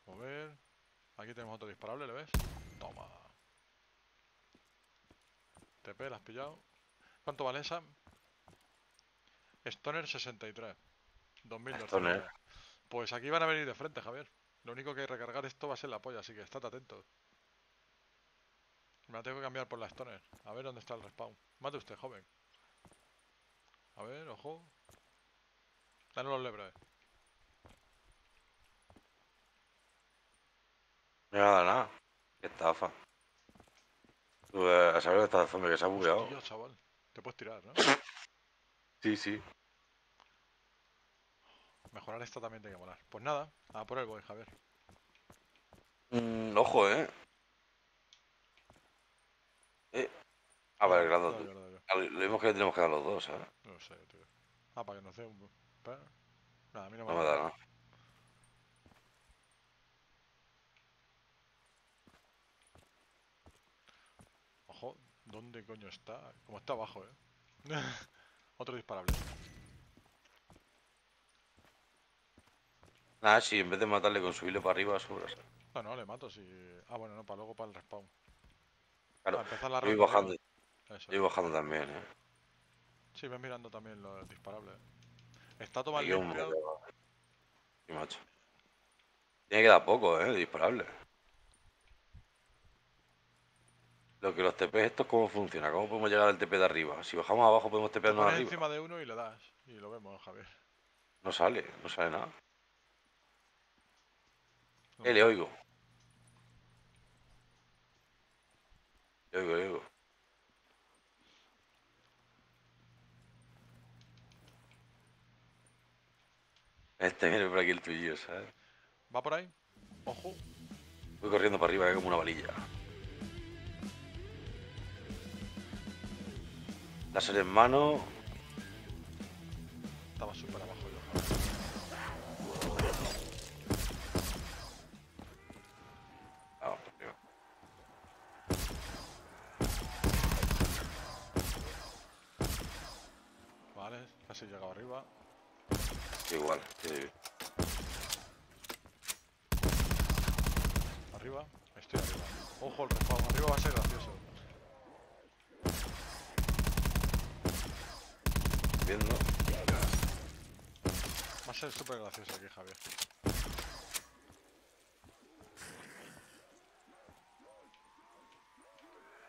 A ver. Aquí tenemos otro disparable, ¿le ves? Toma. TP, ¿la has pillado? ¿Cuánto vale esa? Stoner 63. 2200. Stoner. Pues aquí van a venir de frente, Javier. Lo único que recargar esto va a ser la polla, así que estate atento. Me la tengo que cambiar por la Stoner. A ver dónde está el respawn. Mate usted, joven. A ver, ojo. Dale los lebres. No nada, nada. Qué estafa. Tú, eh, a saber dónde está el zombie que se ha bugueado. Hostia, chaval. Te puedes tirar, ¿no? *coughs* Sí, sí. Mejorar esto también tiene que molar. Pues nada, a por el voy, Javier. Mm, ojo, ¿eh? Eh. Ah, vale, Dale, dale, dale. Ah, Lo mismo que tenemos que dar los dos, ¿sabes? No sé, tío. Ah, para que no sea un... Espera. Nada, a mí no No me me da. Ojo, ¿dónde coño está? Como está abajo, eh. *laughs* Otro disparable. Nada, si en vez de matarle con subirle para arriba, sobras. No, no, le mato si... Ah, bueno, no, para luego para el respawn. Claro, Para empezar la yo voy bajando, yo voy bajando también, ¿eh? Sí, ves mirando también los disparables. Está un montón. Sí, macho. Tiene que dar poco, ¿eh? De disparable. Lo que los TP estos, ¿cómo funciona? ¿Cómo podemos llegar al TP de arriba? Si bajamos abajo, podemos TParnos arriba. encima de uno y le das. Y lo vemos, Javier. No sale, no sale nada. No. Eh, le oigo. Le oigo. Este viene por aquí el tuyo, ¿sabes? ¿Va por ahí? Ojo. Voy corriendo para arriba, que como una varilla. Láser en mano. Estaba súper abajo yo, Javier. Vamos, por arriba. Casi he llegado arriba. Igual. sí. Arriba. Estoy arriba. Ojo el respawn. Arriba va a ser gracioso. Viendo. Va a ser súper gracioso aquí, Javier.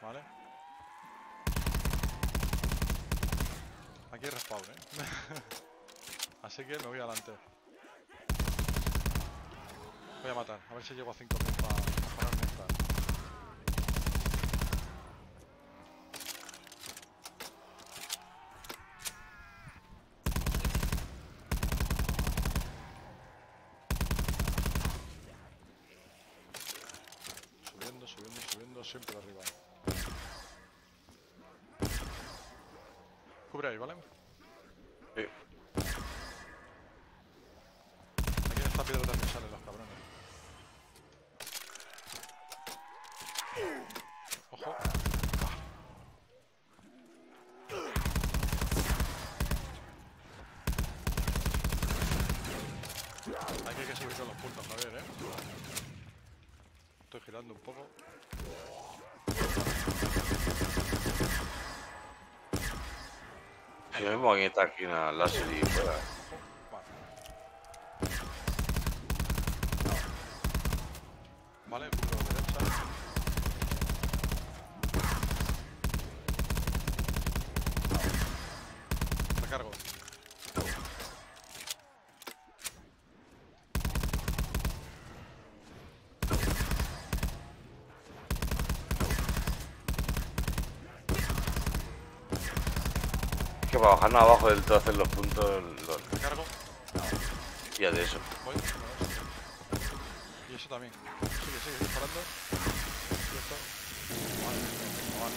Vale. Aquí hay respawn, ¿eh? Adelante. Voy a matar. A ver si llego a 5.000 para esta. Subiendo, subiendo, subiendo, siempre arriba. Cubre ahí, ¿vale? Sí. Aquí en esta piedra también salen los cabrones. Ojo. Aquí hay que subir con los puntos, Javier, ¿eh? Estoy girando un poco. Yo pongo aquí en esta esquina láser. Ojo. Recargo. Es que para bajarnos abajo del todo hacer los puntos. Los... Recargo. Ya de eso. Voy. Y eso también. Sigue, sigue disparando. Vale, vale.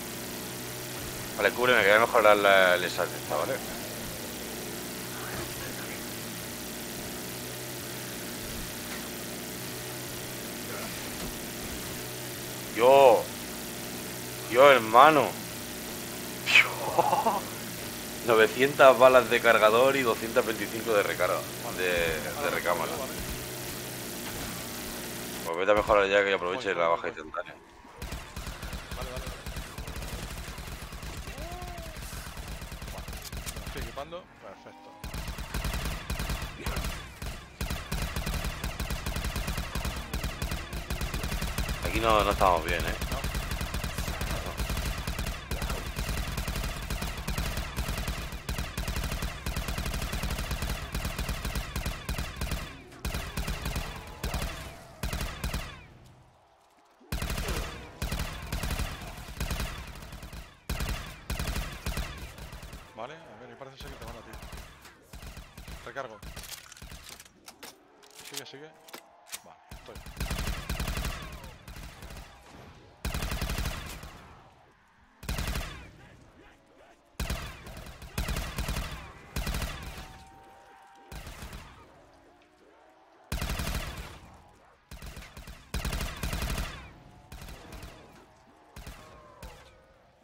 Vale, cúbreme, que voy a mejorar la, el esta, ¿vale? Yo. Yo, hermano. Yo. 900 balas de cargador y 225 de recarga. De, de recámara. Pues vete a mejorar ya que aproveche la baja instantánea. Vale, vale. Vale, estoy equipando. Perfecto. Aquí no, no estamos bien, ¿eh? ¿No? Vale, a ver, y parece ser que te van a ti. Recargo. Sigue, sigue. Vale, estoy.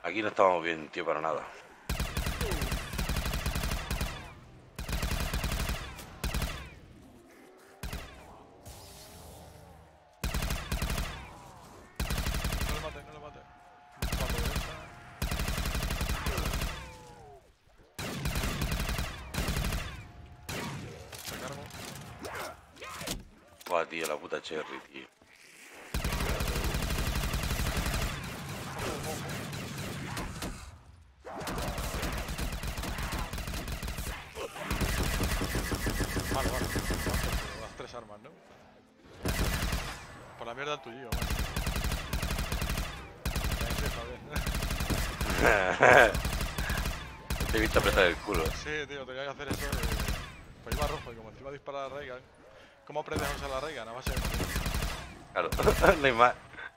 Aquí no estamos bien, tío, para nada. No le mate, no le mate. Mato derecha. Recargo. Buah, tío, la puta cherry, tío. Vale, vale. Las tres armas, ¿no? Por la mierda el tuyo, man. Ahí sí, está bien. Te he visto apretar el culo. Sí, tío, tenía que hacer eso. De... Pues iba rojo y como encima dispara a Reagan. ¿Cómo aprendes a usar la Reagan? A base de... Claro, *laughs* no hay más.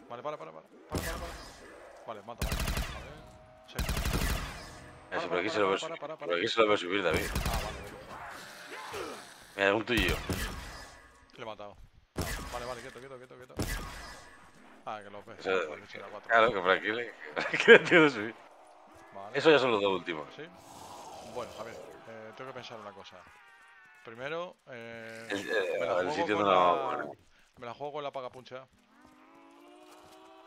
Vale, para, para, para. Para, para, para. Vale, mata, vale. A ver. Sí. Eso, Para, por aquí para, se lo veo para, subir. para, para. Por aquí se lo veo subir, David. Ah, vale, lujo. Mira, un tuyo. Le he matado. Vale, vale, quieto, quieto, quieto, quieto. Ah, que lo ves. Eso- Vale. Claro, que por aquí le, *laughs* que le tengo que subir. Vale. Eso ya son los dos últimos. ¿Sí? Bueno, a ver, eh, tengo que pensar una cosa. Primero, eh, *laughs* eh, me, la juego sitio con no la, bueno. me la juego con la paga puncheada.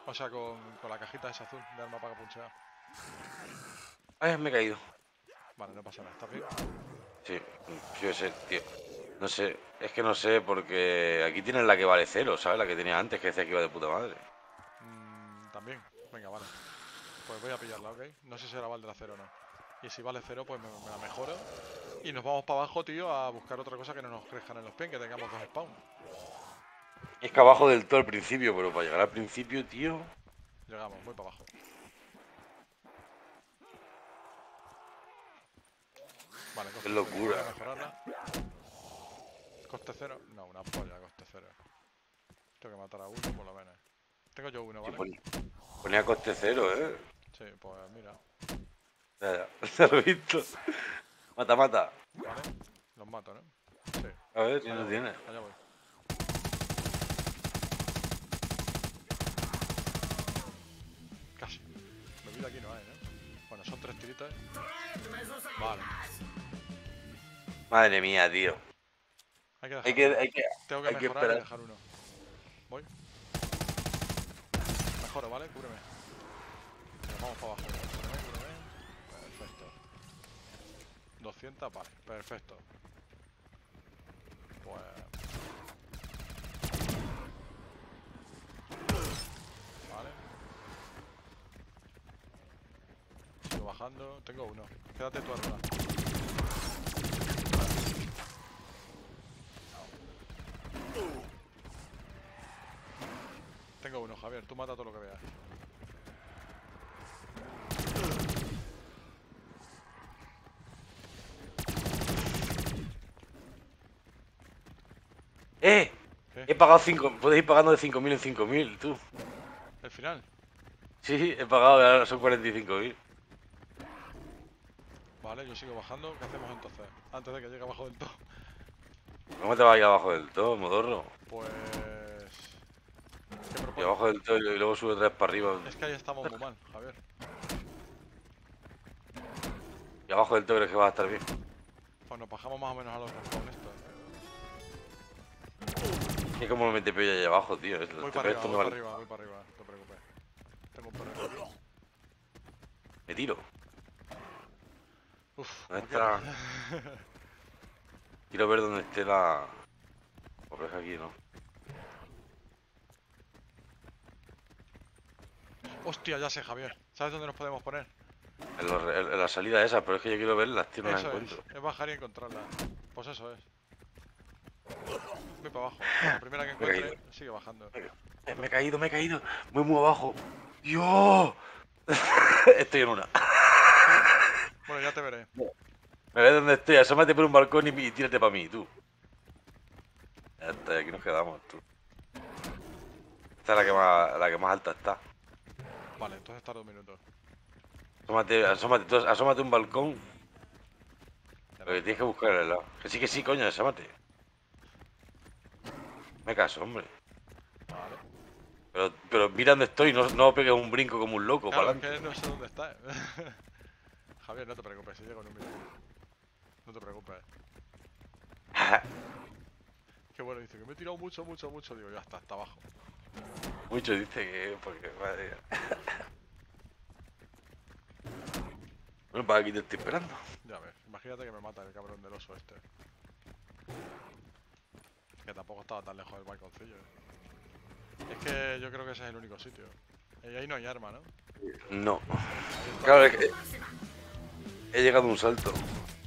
O sea, con, con la cajita esa azul de arma paga puncheada. Ay, me he caído. Vale, no pasa nada, ¿estás bien? Sí, yo sé, tío. No sé, es que no sé, porque aquí tienes la que vale cero, ¿sabes? La que tenía antes, que decía que iba de puta madre. Mm, También, venga, vale. Pues voy a pillarla, ¿ok? No sé si vale la cero o no. Y si vale cero, pues me, me la mejoro. Y nos vamos para abajo, tío, a buscar otra cosa que no nos crezcan en los pies, que tengamos dos spawn. Es que abajo del todo al principio, pero para llegar al principio, tío. Llegamos, voy para abajo. Vale, coste cero, locura. Coste cero. No, una polla, coste cero. Tengo que matar a uno por lo menos. Tengo yo uno, ¿vale? pon- ponía coste cero, ¿eh? Sí, pues mira. Ya, ya, ya lo he visto. Mata, mata. ¿Vale? Los mato, ¿no? Sí. A ver, no voy, tiene. Allá voy. Casi. Bebida aquí no hay, ¿no? Bueno, son tres tiritas. Vale. Madre mía, tío. Hay que dejar Hay que, uno. hay que, Tengo que hay que mejorar y dejar uno. Voy. Mejoro, ¿vale? Cúbreme. Venga, vamos para abajo. 200, vale, perfecto. Pues... Vale. Sigo bajando. Tengo uno. Quédate tú arriba. Tengo uno, Javier. Tú mata todo lo que veas. He pagado 5. Puedes ir pagando de 5.000 en 5.000, tú. El final. Sí, he pagado, ahora son 45.000. Vale, yo sigo bajando. ¿Qué hacemos entonces? Antes de que llegue abajo del todo. ¿Cómo te vas a ir abajo del todo, modorro? Pues. ¿Qué Y abajo del todo y luego sube otra vez para arriba. Es que ahí estamos muy mal, Javier. Y abajo del todo crees que vas a estar bien. Pues nos bajamos más o menos a los respawn estos. Es como me mete pello ahí abajo, tío. Voy te para arriba, voy para arriba, voy para arriba, no te preocupes. Tengo un aquí. Me tiro. Uf, ¿Dónde. *laughs* Quiero ver dónde esté la. Pues es aquí, ¿no? Hostia, ya sé, Javier. ¿Sabes dónde nos podemos poner? En, los re- en la salida esa, pero es que yo quiero verlas, tío, no las Eso es, encuentro. es bajar y encontrarla. Pues eso es. Voy para abajo. La primera que encuentre, sigue bajando. Me he caído, me he caído. Muy, muy abajo. ¡Dios! *laughs* estoy en una. Bueno, ya te veré. Me ves dónde estoy, asómate por un balcón y, y tírate para mí, tú. Ya está, aquí nos quedamos, tú. Esta es la que más, la que más alta está. Vale, entonces tarda un minuto. Asómate, asómate, tú, asómate un balcón, pero que tienes que buscar el lado. Que sí, que sí, coño, asómate. Me caso, hombre. Vale. Pero, pero mira dónde estoy, no, no pegues un brinco como un loco Claro, para es adelante. que no sé dónde está. *laughs* Javier, no te preocupes, si llego en un minuto. No te preocupes. *laughs* Qué bueno, dice que me he tirado mucho, mucho, mucho. Digo, ya está, hasta abajo. Mucho dice que. Porque, madre mía. *laughs* Bueno, para aquí te estoy esperando. Ya ves, imagínate que me mata el cabrón del oso este. Que tampoco estaba tan lejos del balconcillo. Es que yo creo que ese es el único sitio. Y ahí no hay arma, ¿no? No. Claro, es que. He llegado a un salto.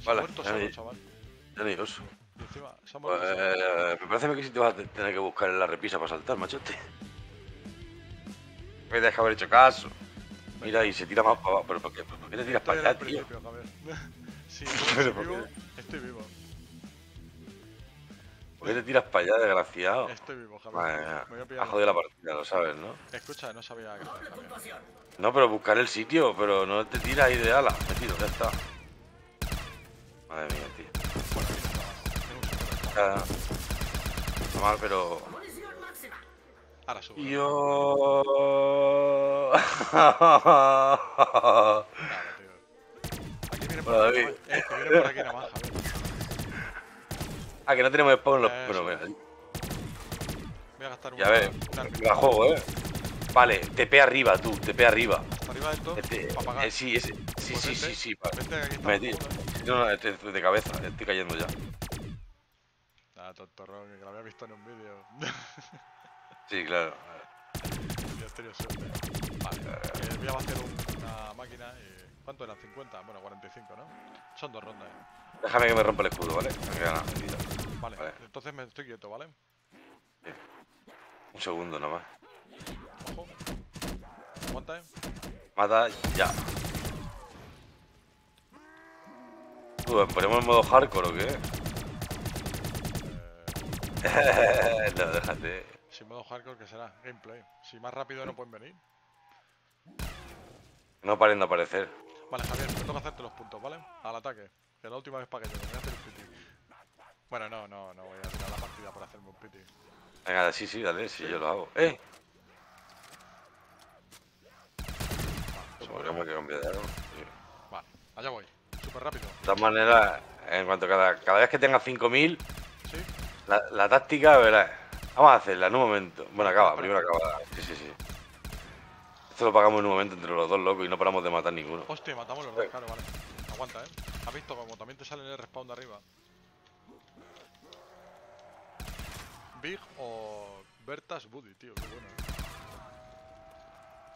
Vale, muerto ya solo, ni, chaval. ya ni oso. Y encima, se ha Pues, muerto eh, me parece que sí te vas a te- tener que buscar en la repisa para saltar, machote. *laughs* Me que haber hecho caso. Mira, y se tira más para abajo. ¿Pero por qué, por qué te tiras Estoy para allá, tío? *laughs* *laughs* Pero estoy ¿por vivo, estoy vivo. ¿Por qué te tiras para allá, desgraciado? Estoy vivo, Javier. Me voy a jodido la partida, lo sabes, ¿no? Escucha, no sabía Javier. No, pero buscar el sitio, pero no te tiras ahí de ala. Me tiro, ya está. Madre mía, tío. Está mal, pero. Ahora subo. Yo. Claro, *laughs* tío. Aquí vienen por aquí. Eh, que vienen por aquí Javier. Ah, que no tenemos spawn en los. Eso Bueno, mira, Voy a gastar un. ya ves. La juego, eh. Vale, TP arriba, tú, TP arriba. Arriba del todo. Este, para pagar. eh, sí, ese, sí, Pues sí, vente, sí, sí. Me tiro. No, no, este es de cabeza, estoy cayendo ya. Ah, tontorrón, que lo había visto en un vídeo. *laughs* Sí, claro. Ya he tenido suerte. Vale, eh, voy a un- una máquina y... ¿Cuánto eran? ¿50? Bueno, 45, ¿no? Son dos rondas. eh. Déjame que me rompa el escudo, ¿vale? Me queda. Vale, Vale. entonces me estoy quieto, ¿vale? Un segundo nomás. Ojo. Aguanta, eh. Mata ya. Tú, ¿ponemos en modo hardcore o qué? Eh, *laughs* no, déjate. sin modo hardcore, que será? Gameplay. Si más rápido no pueden venir. No paren de aparecer. Vale, Javier, me toca hacerte los puntos, ¿vale? Al ataque. Que la última vez para que yo me voy a hacer un piti. Bueno, no, no, no voy a tirar la partida por hacerme un piti. Venga, sí, sí, dale, sí, yo lo hago. ¡Eh! Podríamos que cambiar de algo. sí. Vale, allá voy. Súper rápido. De todas maneras, en cuanto cada, cada vez que tenga 5000, ¿Sí? la, la táctica, verás. Vamos a hacerla en un momento. Bueno, acaba, primero acaba. Sí, sí, sí. Esto lo pagamos en un momento entre los dos locos y no paramos de matar ninguno. Hostia, matamos los dos, claro, vale. Aguanta, eh. ¿Has visto como también te sale en el respawn de arriba? Big o Bertas Buddy, tío, qué bueno. eh.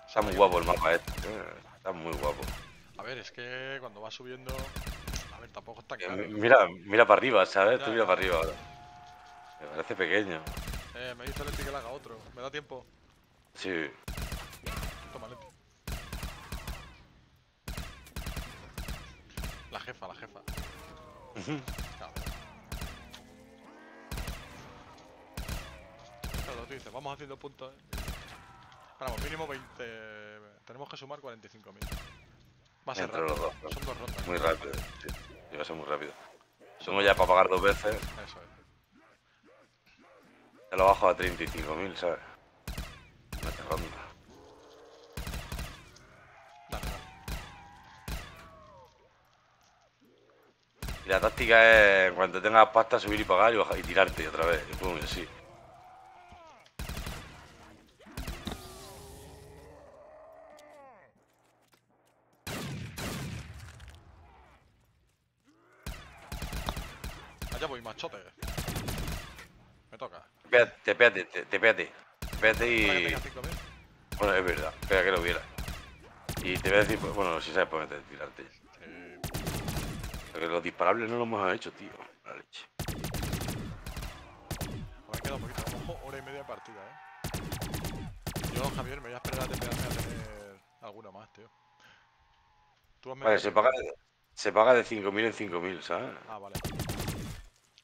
Está muy guapo el mapa este. eh, Está muy guapo. A ver, es que cuando va subiendo. A ver, tampoco está Eh, claro. mi- Mira, mira para arriba, ¿sabes? Ya, Tú mira ya. para arriba ahora. Me parece pequeño. Eh, me dice Leti que le haga otro. ¿Me da tiempo? Sí. Toma, Leti. La jefa, la jefa. Claro. Claro, tú dices, vamos haciendo puntos. ¿eh? Vamos, mínimo 20. Tenemos que sumar 45.000. Va a ser Entre los rápido. dos, Son dos rondas. Muy rápido. Sí. Va a ser muy rápido. Somos ya para pagar dos veces. Eso es. Te lo bajo a 35.000, ¿sabes? Ronda. Dale, dale. Y la táctica es, en cuanto tengas pasta, subir y pagar y, bajar, y tirarte otra vez. Pum, así. Allá voy, machote. Me toca. Te pégate, te, te pégate. Pégate Para que y... tenga 5.000. Bueno, es verdad. Pega que lo hubiera. Y te voy a decir, bueno, si sabes dónde tirarte. Porque los disparables no lo hemos hecho, tío. La leche. Me ha quedado un poquito. Ojo, hora y media de partida, eh. Yo, Javier, me voy a esperar a terminarme a tener alguna más, tío. Tú has Vale, se 5.000. paga, de- se paga de 5.000 en 5.000, ¿sabes? Ah, vale.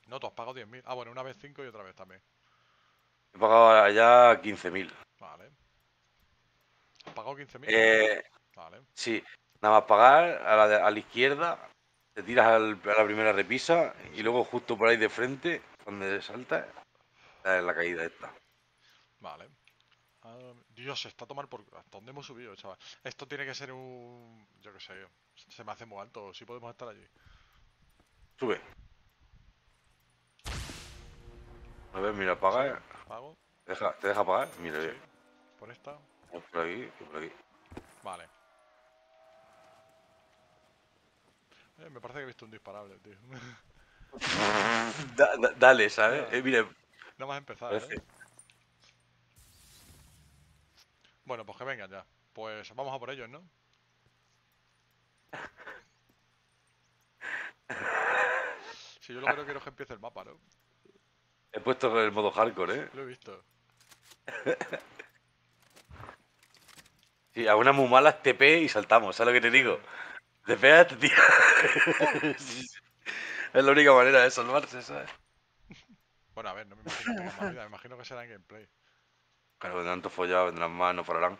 No, tú has pagado 10.000. Ah, bueno, una vez 5 y otra vez también. He pagado allá 15.000. Vale. ¿Has pagado 15.000? Eh, Vale. sí, nada más pagar a la, a la izquierda, te tiras al- a la primera repisa y luego justo por ahí de frente, donde saltas, es la caída esta. Vale. Ah, Dios, está a tomar por... ¿Hasta dónde hemos subido, chaval? Esto tiene que ser un... Yo qué sé. Se me hace muy alto. Si podemos estar allí. Sube. A ver, mira, paga. Pago. ¿Te deja, te deja pagar? Mira, Sí. bien. Por esta. Por aquí, y por aquí. Vale. Eh, me parece que he visto un disparable, tío. Da- da- dale, ¿sabes? Eh, mira, no más empezar. ¿eh? Bueno, pues que vengan ya. Pues vamos a por ellos, ¿no? Si yo lo que no quiero es que empiece el mapa, ¿no? He puesto el modo hardcore, ¿eh? Lo he visto. Sí, a una muy malas TP y saltamos, ¿sabes lo que te digo? *laughs* Sí, sí. Es la única manera de salvarse, ¿sabes? Bueno, a ver, no me imagino que más vida, me imagino que será en gameplay. Claro, de tanto follado vendrán más, no pararán.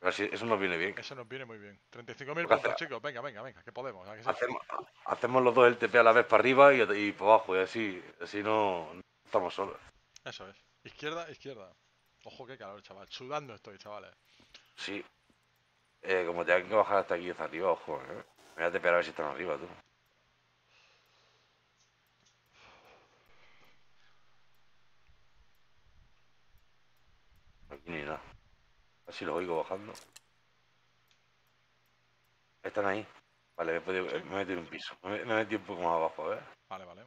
Pero así, eso nos viene bien. Eso nos viene muy bien. 35.000 Porque puntos, chicos. Venga, venga, venga, que podemos. Hacemos, hacemos los dos el TP a la vez para arriba y, y para abajo, y así, así no, no estamos solos. Eso es. Izquierda, izquierda. Ojo, qué calor, chaval. Sudando estoy, chavales. Sí. Eh, como tengan que bajar hasta aquí hasta arriba, ojo, ¿eh? Voy a tepear a ver si están arriba, tú. Aquí ni nada. Así lo oigo bajando. Están ahí. Vale, me he, podido- Sí. me he metido en un piso. Me, he- me he metido un poco más abajo, a ver. Vale, vale.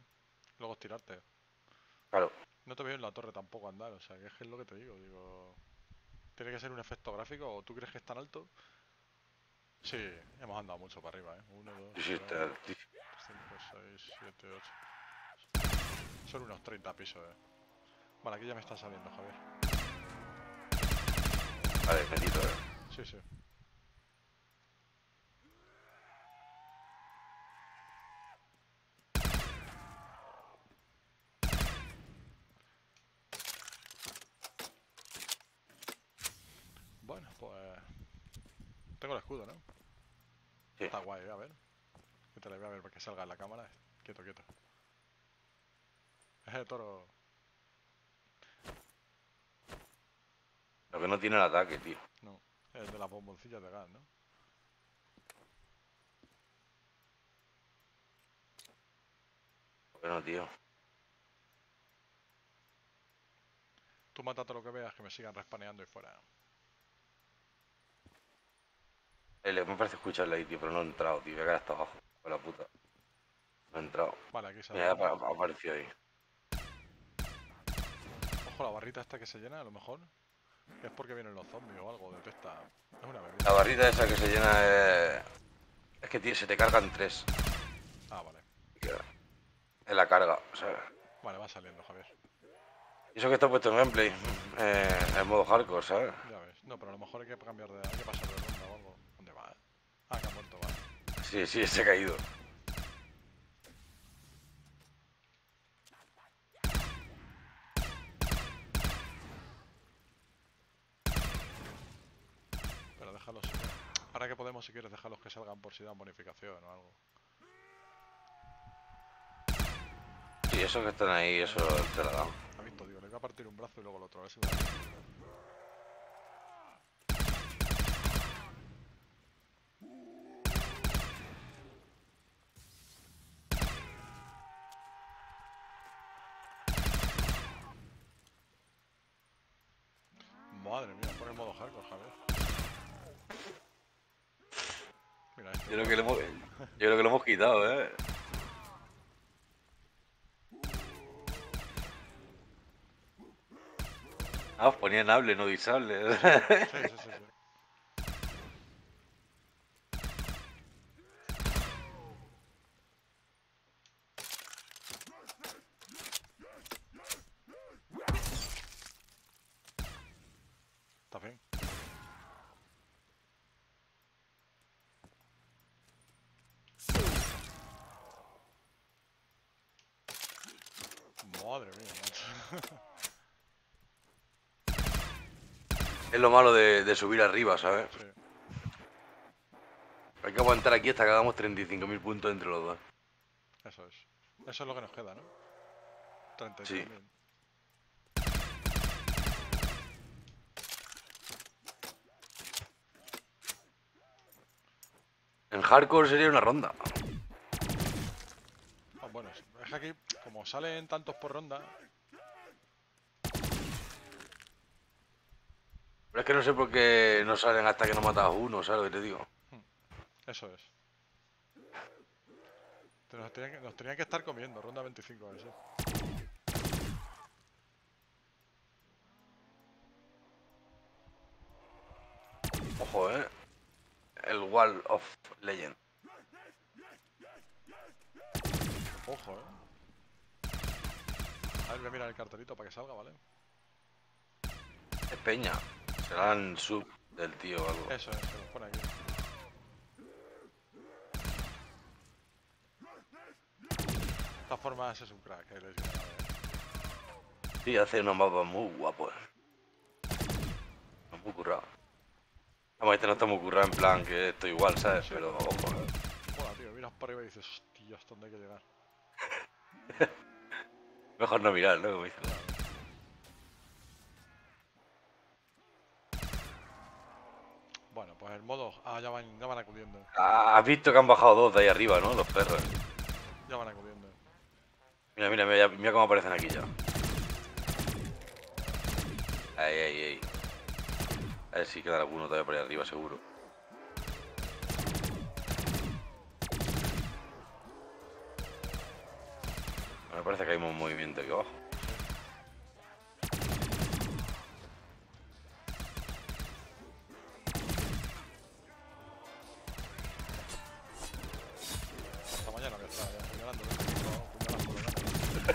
Luego es tirarte. Claro. No te veo en la torre tampoco andar, o sea, que es que es lo que te digo. Digo, ¿tiene que ser un efecto gráfico o tú crees que es tan alto? Sí, hemos andado mucho para arriba, ¿eh? 1, 2, Sí, sí, 3, está- sí. 5, 6, 7, 8. Son unos 30 pisos, ¿eh? Vale, aquí ya me está saliendo, Javier. Vale, metido, eh. Sí, sí. Bueno, pues... Tengo el escudo, ¿no? Sí. Está guay, ¿eh? a ver. Que te le voy a ver para que salga en la cámara. Quieto, quieto. Es el toro... Lo que no tiene el ataque, tío. No, es de las bomboncillas de gas, ¿no? Bueno, tío. Tú mátate lo que veas, que me sigan respaneando y fuera. Eh, me parece escucharle ahí, tío, pero no he entrado, tío. Voy a quedar hasta abajo. Con la puta. No he entrado. Vale, aquí. Mira, ha, aparecido ahí. Ojo, la barrita esta que se llena, a lo mejor. Es porque vienen los zombies o algo, detecta. Es una La bebida. barrita esa que se llena es... Es que tío, se te cargan tres. Ah, vale. Es la carga, ¿sabes? Vale, va saliendo, Javier. Y eso que está puesto en gameplay. Eh, en modo hardcore, ¿sabes? Ya ves. No, pero a lo mejor hay que cambiar de. Hay que pasar de ronda o algo. ¿Dónde va? eh? Ah, que ha muerto, vale. Sí, sí, se ha caído. Pero déjalos. Ahora que podemos, si quieres, dejarlos que salgan por si dan bonificación o algo. Sí, esos que están ahí, eso te la dan. Ha visto, digo, le voy a partir un brazo y luego el otro. A ver si me da. Madre mía, pon el modo hardcore, Javier. Mira esto. Yo creo que lo hemos, yo creo que lo hemos quitado, ¿eh? Ah, os ponían hable, no disable. Sí, sí, sí, sí. ¿Está bien? Madre mía, macho. es lo malo de, de subir arriba, ¿sabes? Sí. Hay que aguantar aquí hasta que hagamos 35.000 puntos entre los dos. Eso es. Eso es lo que nos queda, ¿no? 36.000. Sí. En hardcore sería una ronda. Ah, bueno, es que aquí, como salen tantos por ronda, Pero es que no sé por qué no salen hasta que no matas a uno, ¿sabes lo que te digo? eso es. Nos tenían, que, nos tenían que estar comiendo, ronda 25, a ver. Ojo, ¿eh? El Wall of Legend. Ojo, eh. A ver, voy a mirar el cartelito para que salga, ¿vale? Es peña. Serán sub del tío o algo. Eso es, se los pone aquí. De todas formas, es un crack, eh, eh. Sí, hace unos mapas muy guapos. Muy currado. Vamos, este no está muy currado en plan que esto igual, ¿sabes? Pero ojo, ¿eh? Mola, tío, miras para arriba y dices, hostia, ¿hasta dónde hay que llegar? *laughs* Mejor no mirar, ¿no? Como dicen. Bueno, pues el modo. Ah, ya van, ya van acudiendo. Ah, Has visto que han bajado dos de ahí arriba, ¿no? Los perros. Ya van acudiendo. Mira, mira, mira, mira cómo aparecen aquí ya. Ahí, ahí, ahí. A ver si queda alguno todavía por ahí arriba, seguro. Me parece que hay un movimiento aquí abajo.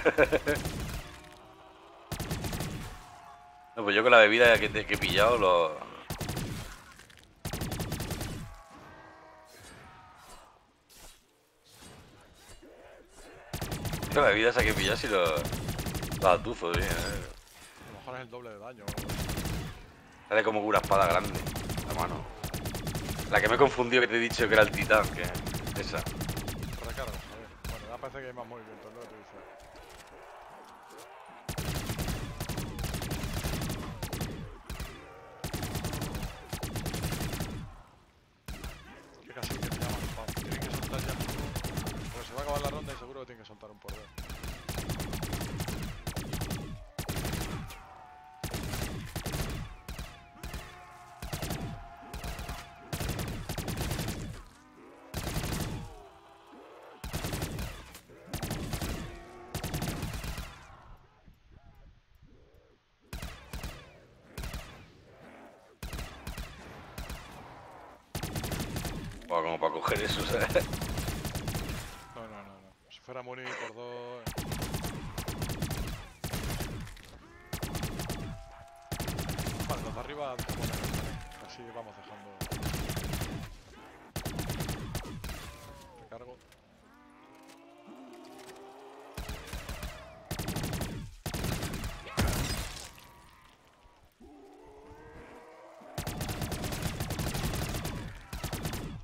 *laughs* No, pues yo con la bebida que, que he pillado lo... Con la bebida esa que he pillado si lo... Lo atuzo bien, eh. A lo mejor es el doble de daño. Sale como una espada grande, la mano. La que me he confundido que te he dicho que era el titán, que esa. Recarga, a ver. Bueno, ya parece que hay más movimientos, ¿no dice. Que casi que me llaman. Vamos, tienen que soltar ya. Porque se va a acabar la ronda y seguro que tienen que soltar un por dos. Buah, coger eso. No, no, no, no. Si fuera Muni por dos. Vale, lo los de arriba dejamos de también. Así vamos dejando. Recargo.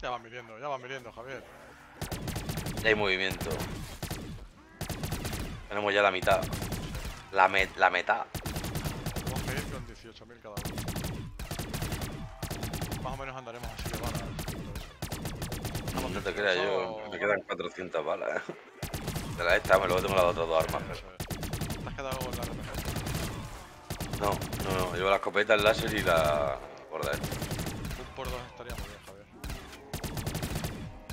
Ya ya van viniendo, Javier. Ya hay movimiento. Tenemos ya la mitad. La, me- la mitad. Tenemos que ir con 18.000 cada uno. Más o menos andaremos así de balas. eso. No te creas, yo me quedan 400 balas. ¿eh? De la esta, me luego tengo las otras dos armas. Es. ¿Te has quedado con la RPG? No, no, no, llevo la escopeta, el láser y la gorda esta. Un por dos estaría muy bien, Javier.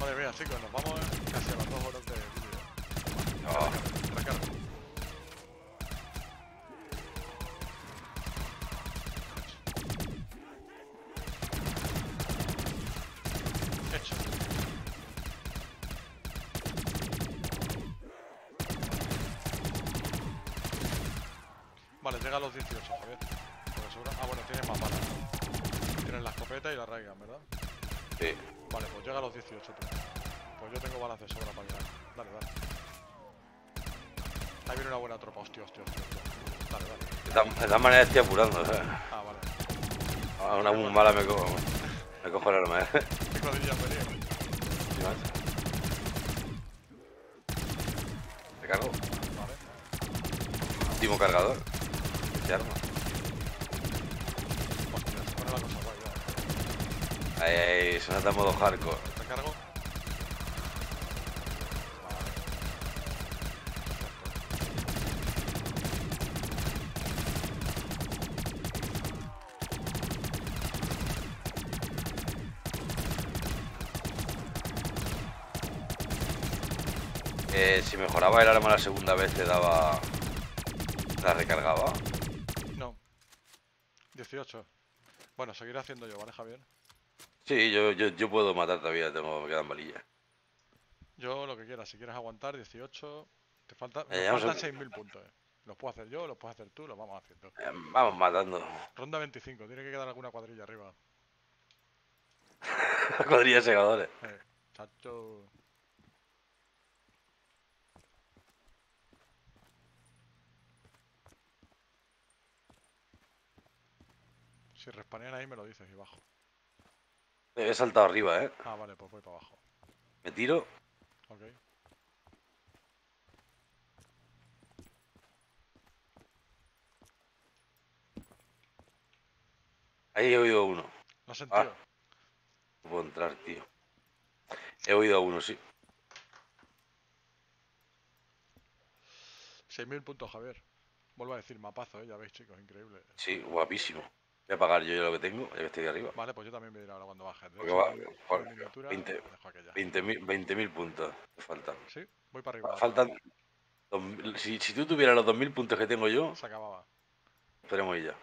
Madre mía, chicos, nos vamos casi a las dos horas de vídeo. Oh, Recargo. Hecho. Vale, llega a los 18, Javier. Porque seguro- Ah, bueno, tienes más balas. Tienes la escopeta y la Raigan, ¿verdad? sí. Vale, pues llega a los 18 tú. Pues yo tengo balas de sobra para llegar. Dale, dale. Ahí viene una buena tropa, hostia, hostia, hostia. Dale, dale. De todas- maneras estoy apurando, ¿sabes? Ah, vale. A una muy mala me cojo, me cojo el arma, ¿eh? ¿Qué cuadrillas venía? Sí, macho. Recargo. Vale. Último cargador. De arma. Hostia, se pone la cosa guay. Ahí, ahí, en modo hardcore. Recargo. Vale. Perfecto. Eh, si mejoraba el arma la segunda vez te daba... La recargaba. No. 18. Bueno, seguiré haciendo yo, ¿vale, Javier? Sí, yo, yo, yo puedo matar todavía, tengo, me quedan balillas. Yo lo que quieras, si quieres aguantar, 18. Te falta, Eh, me faltan 6.000 puntos. eh. Los puedo hacer yo, los puedes hacer tú, los vamos haciendo. Eh, vamos matando. Ronda 25, tiene que quedar alguna cuadrilla arriba. *laughs* Cuadrillas segadores. Eh, chacho. Si respanean ahí me lo dices y bajo. He saltado arriba, ¿eh? Ah, vale, pues voy para abajo. Me tiro. Ok. Ahí he oído uno. ¿Lo has sentido? No puedo entrar, tío. He oído a uno, sí. 6.000 puntos, Javier. Vuelvo a decir, mapazo, ¿eh? Ya veis, chicos, increíble. Sí, guapísimo. Voy a pagar yo lo que tengo, ya que estoy de arriba. Vale, pues yo también voy a ir ahora cuando baje. De Porque hecho, va- mi- por- mi miniatura, 20 dejo aquella. 20.000 20.000 puntos me faltan. Sí, voy para arriba. Faltan... 2000 Si, si tú tuvieras los 2.000 puntos que tengo yo, Se acababa. esperemos ya.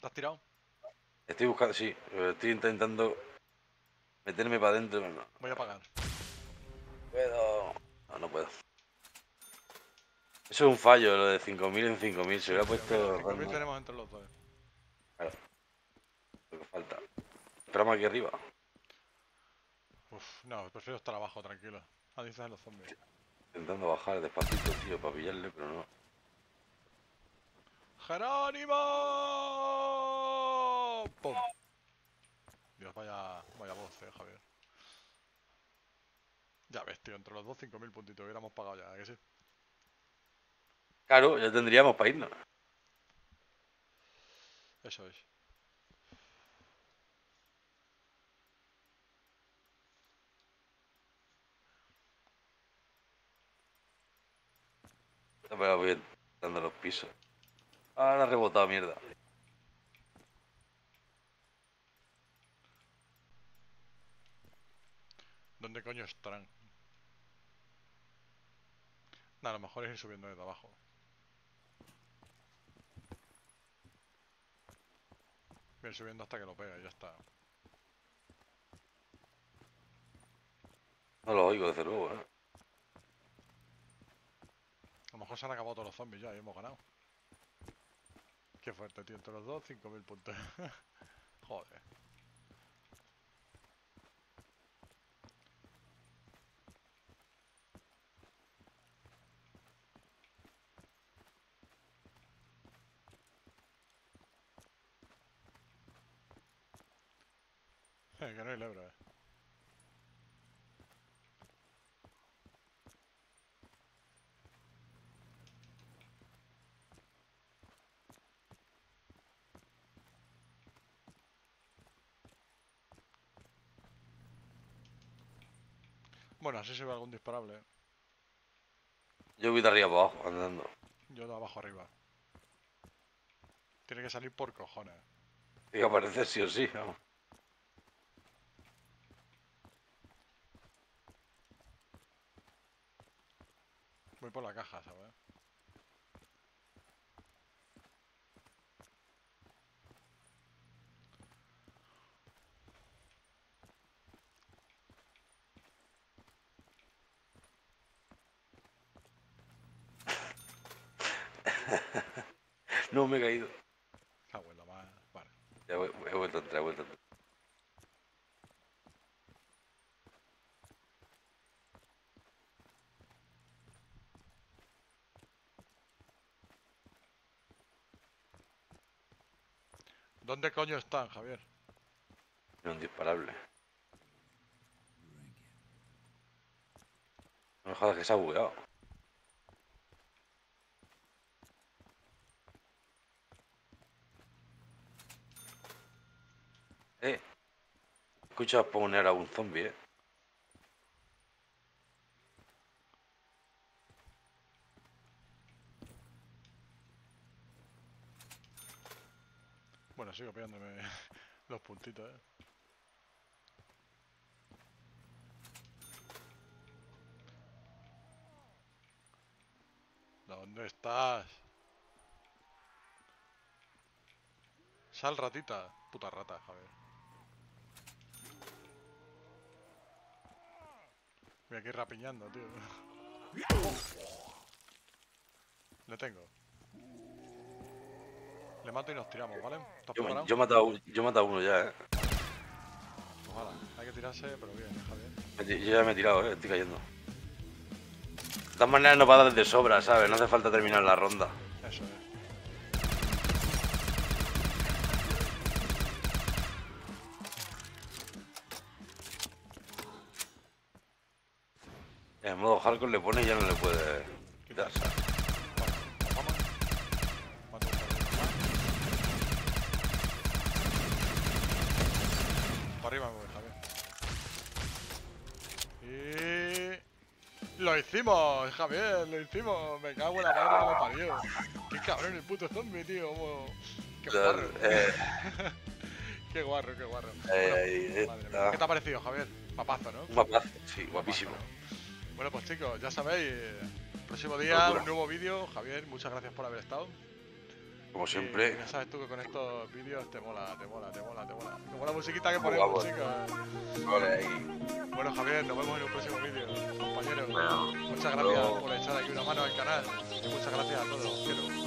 ¿Te has tirado? Estoy buscando, sí, estoy intentando meterme para adentro, no. Voy a pagar. Puedo. No, no puedo. Eso es un fallo, lo de 5.000 en 5.000. Se hubiera puesto. 5.000 random. tenemos entre los dos. Lo que falta. Esperamos aquí arriba. Uf, no, prefiero estar abajo, tranquilo. Ah, dices los zombies. Intentando bajar despacito, tío, para pillarle, pero no. ¡Jerónimo! ¡Pum! Dios, vaya, vaya voz, eh, Javier. Ya ves, tío, entre los dos 5.000 puntitos hubiéramos pagado ya, ¿eh que sí? Claro, ya tendríamos para irnos. Eso es. Pero voy dando los pisos. Ahora ha rebotado mierda. ¿Dónde coño estarán? Nah, a lo mejor es ir subiendo desde abajo. Voy subiendo hasta que lo pega y ya está. No lo oigo, desde luego, ¿eh? A lo mejor se han acabado todos los zombies ya y hemos ganado. Qué fuerte, tío. Entre los dos, 5.000 puntos. *laughs* Joder. *laughs* que no hay lebra, eh. Bueno, así se ve algún disparable. eh. Yo voy de arriba para abajo, andando. Yo de abajo arriba. Tiene que salir por cojones. Que aparecer sí o sí, vamos. Voy por la caja, ¿sabes? *laughs* No, me he caído. Mar. Vale. Ya he, he vuelto a entrar, he vuelto a entrar. ¿Dónde coño están, Javier? No, disparable. No me jodas que se ha bugueado. Eh. Escucha poner a un zombie, eh. Bueno, sigo pegándome *laughs* los puntitos, eh. ¿Dónde estás? Sal ratita. Puta rata, Javier. Voy aquí rapiñando, tío. *laughs* Le tengo. Le mato y nos tiramos, ¿vale? ¿Estás Yo, yo he matado, yo he matado a uno ya, eh. Pues hala, hay que tirarse, pero bien, ¿eh, ti- Yo ya me he tirado, eh. Estoy cayendo. De todas maneras no va a dar de sobra, ¿sabes? No hace falta terminar la ronda. Eso es. En modo hardcore le pone y ya no le puede quitar, ¿sabes? Vale, nos vamos. Mato un par de ellos más. Para arriba me voy, Javier. Y... ¡Lo hicimos, Javier! ¡Lo hicimos! Me cago en la madre que me parió. ¡Qué cabrón el puto zombie, tío! como- ¡Qué guarro! Eh, *laughs* ¡Qué guarro, qué guarro! Eh, Bueno, eh, madre mía. ah. ¿Qué te ha parecido, Javier? Papazo, ¿no? un mapazo, sí, guapísimo. Bueno, pues chicos, ya sabéis, eh, próximo día un nuevo vídeo. Javier, muchas gracias por haber estado. Como siempre, ya sabes tú que con estos vídeos te mola, te mola, te mola, te mola. Como la musiquita que ponemos, chicos. vale. Bueno, Javier, nos vemos en un próximo vídeo, compañeros. Muchas gracias por echar aquí una mano al canal. Y muchas gracias a todos, quiero.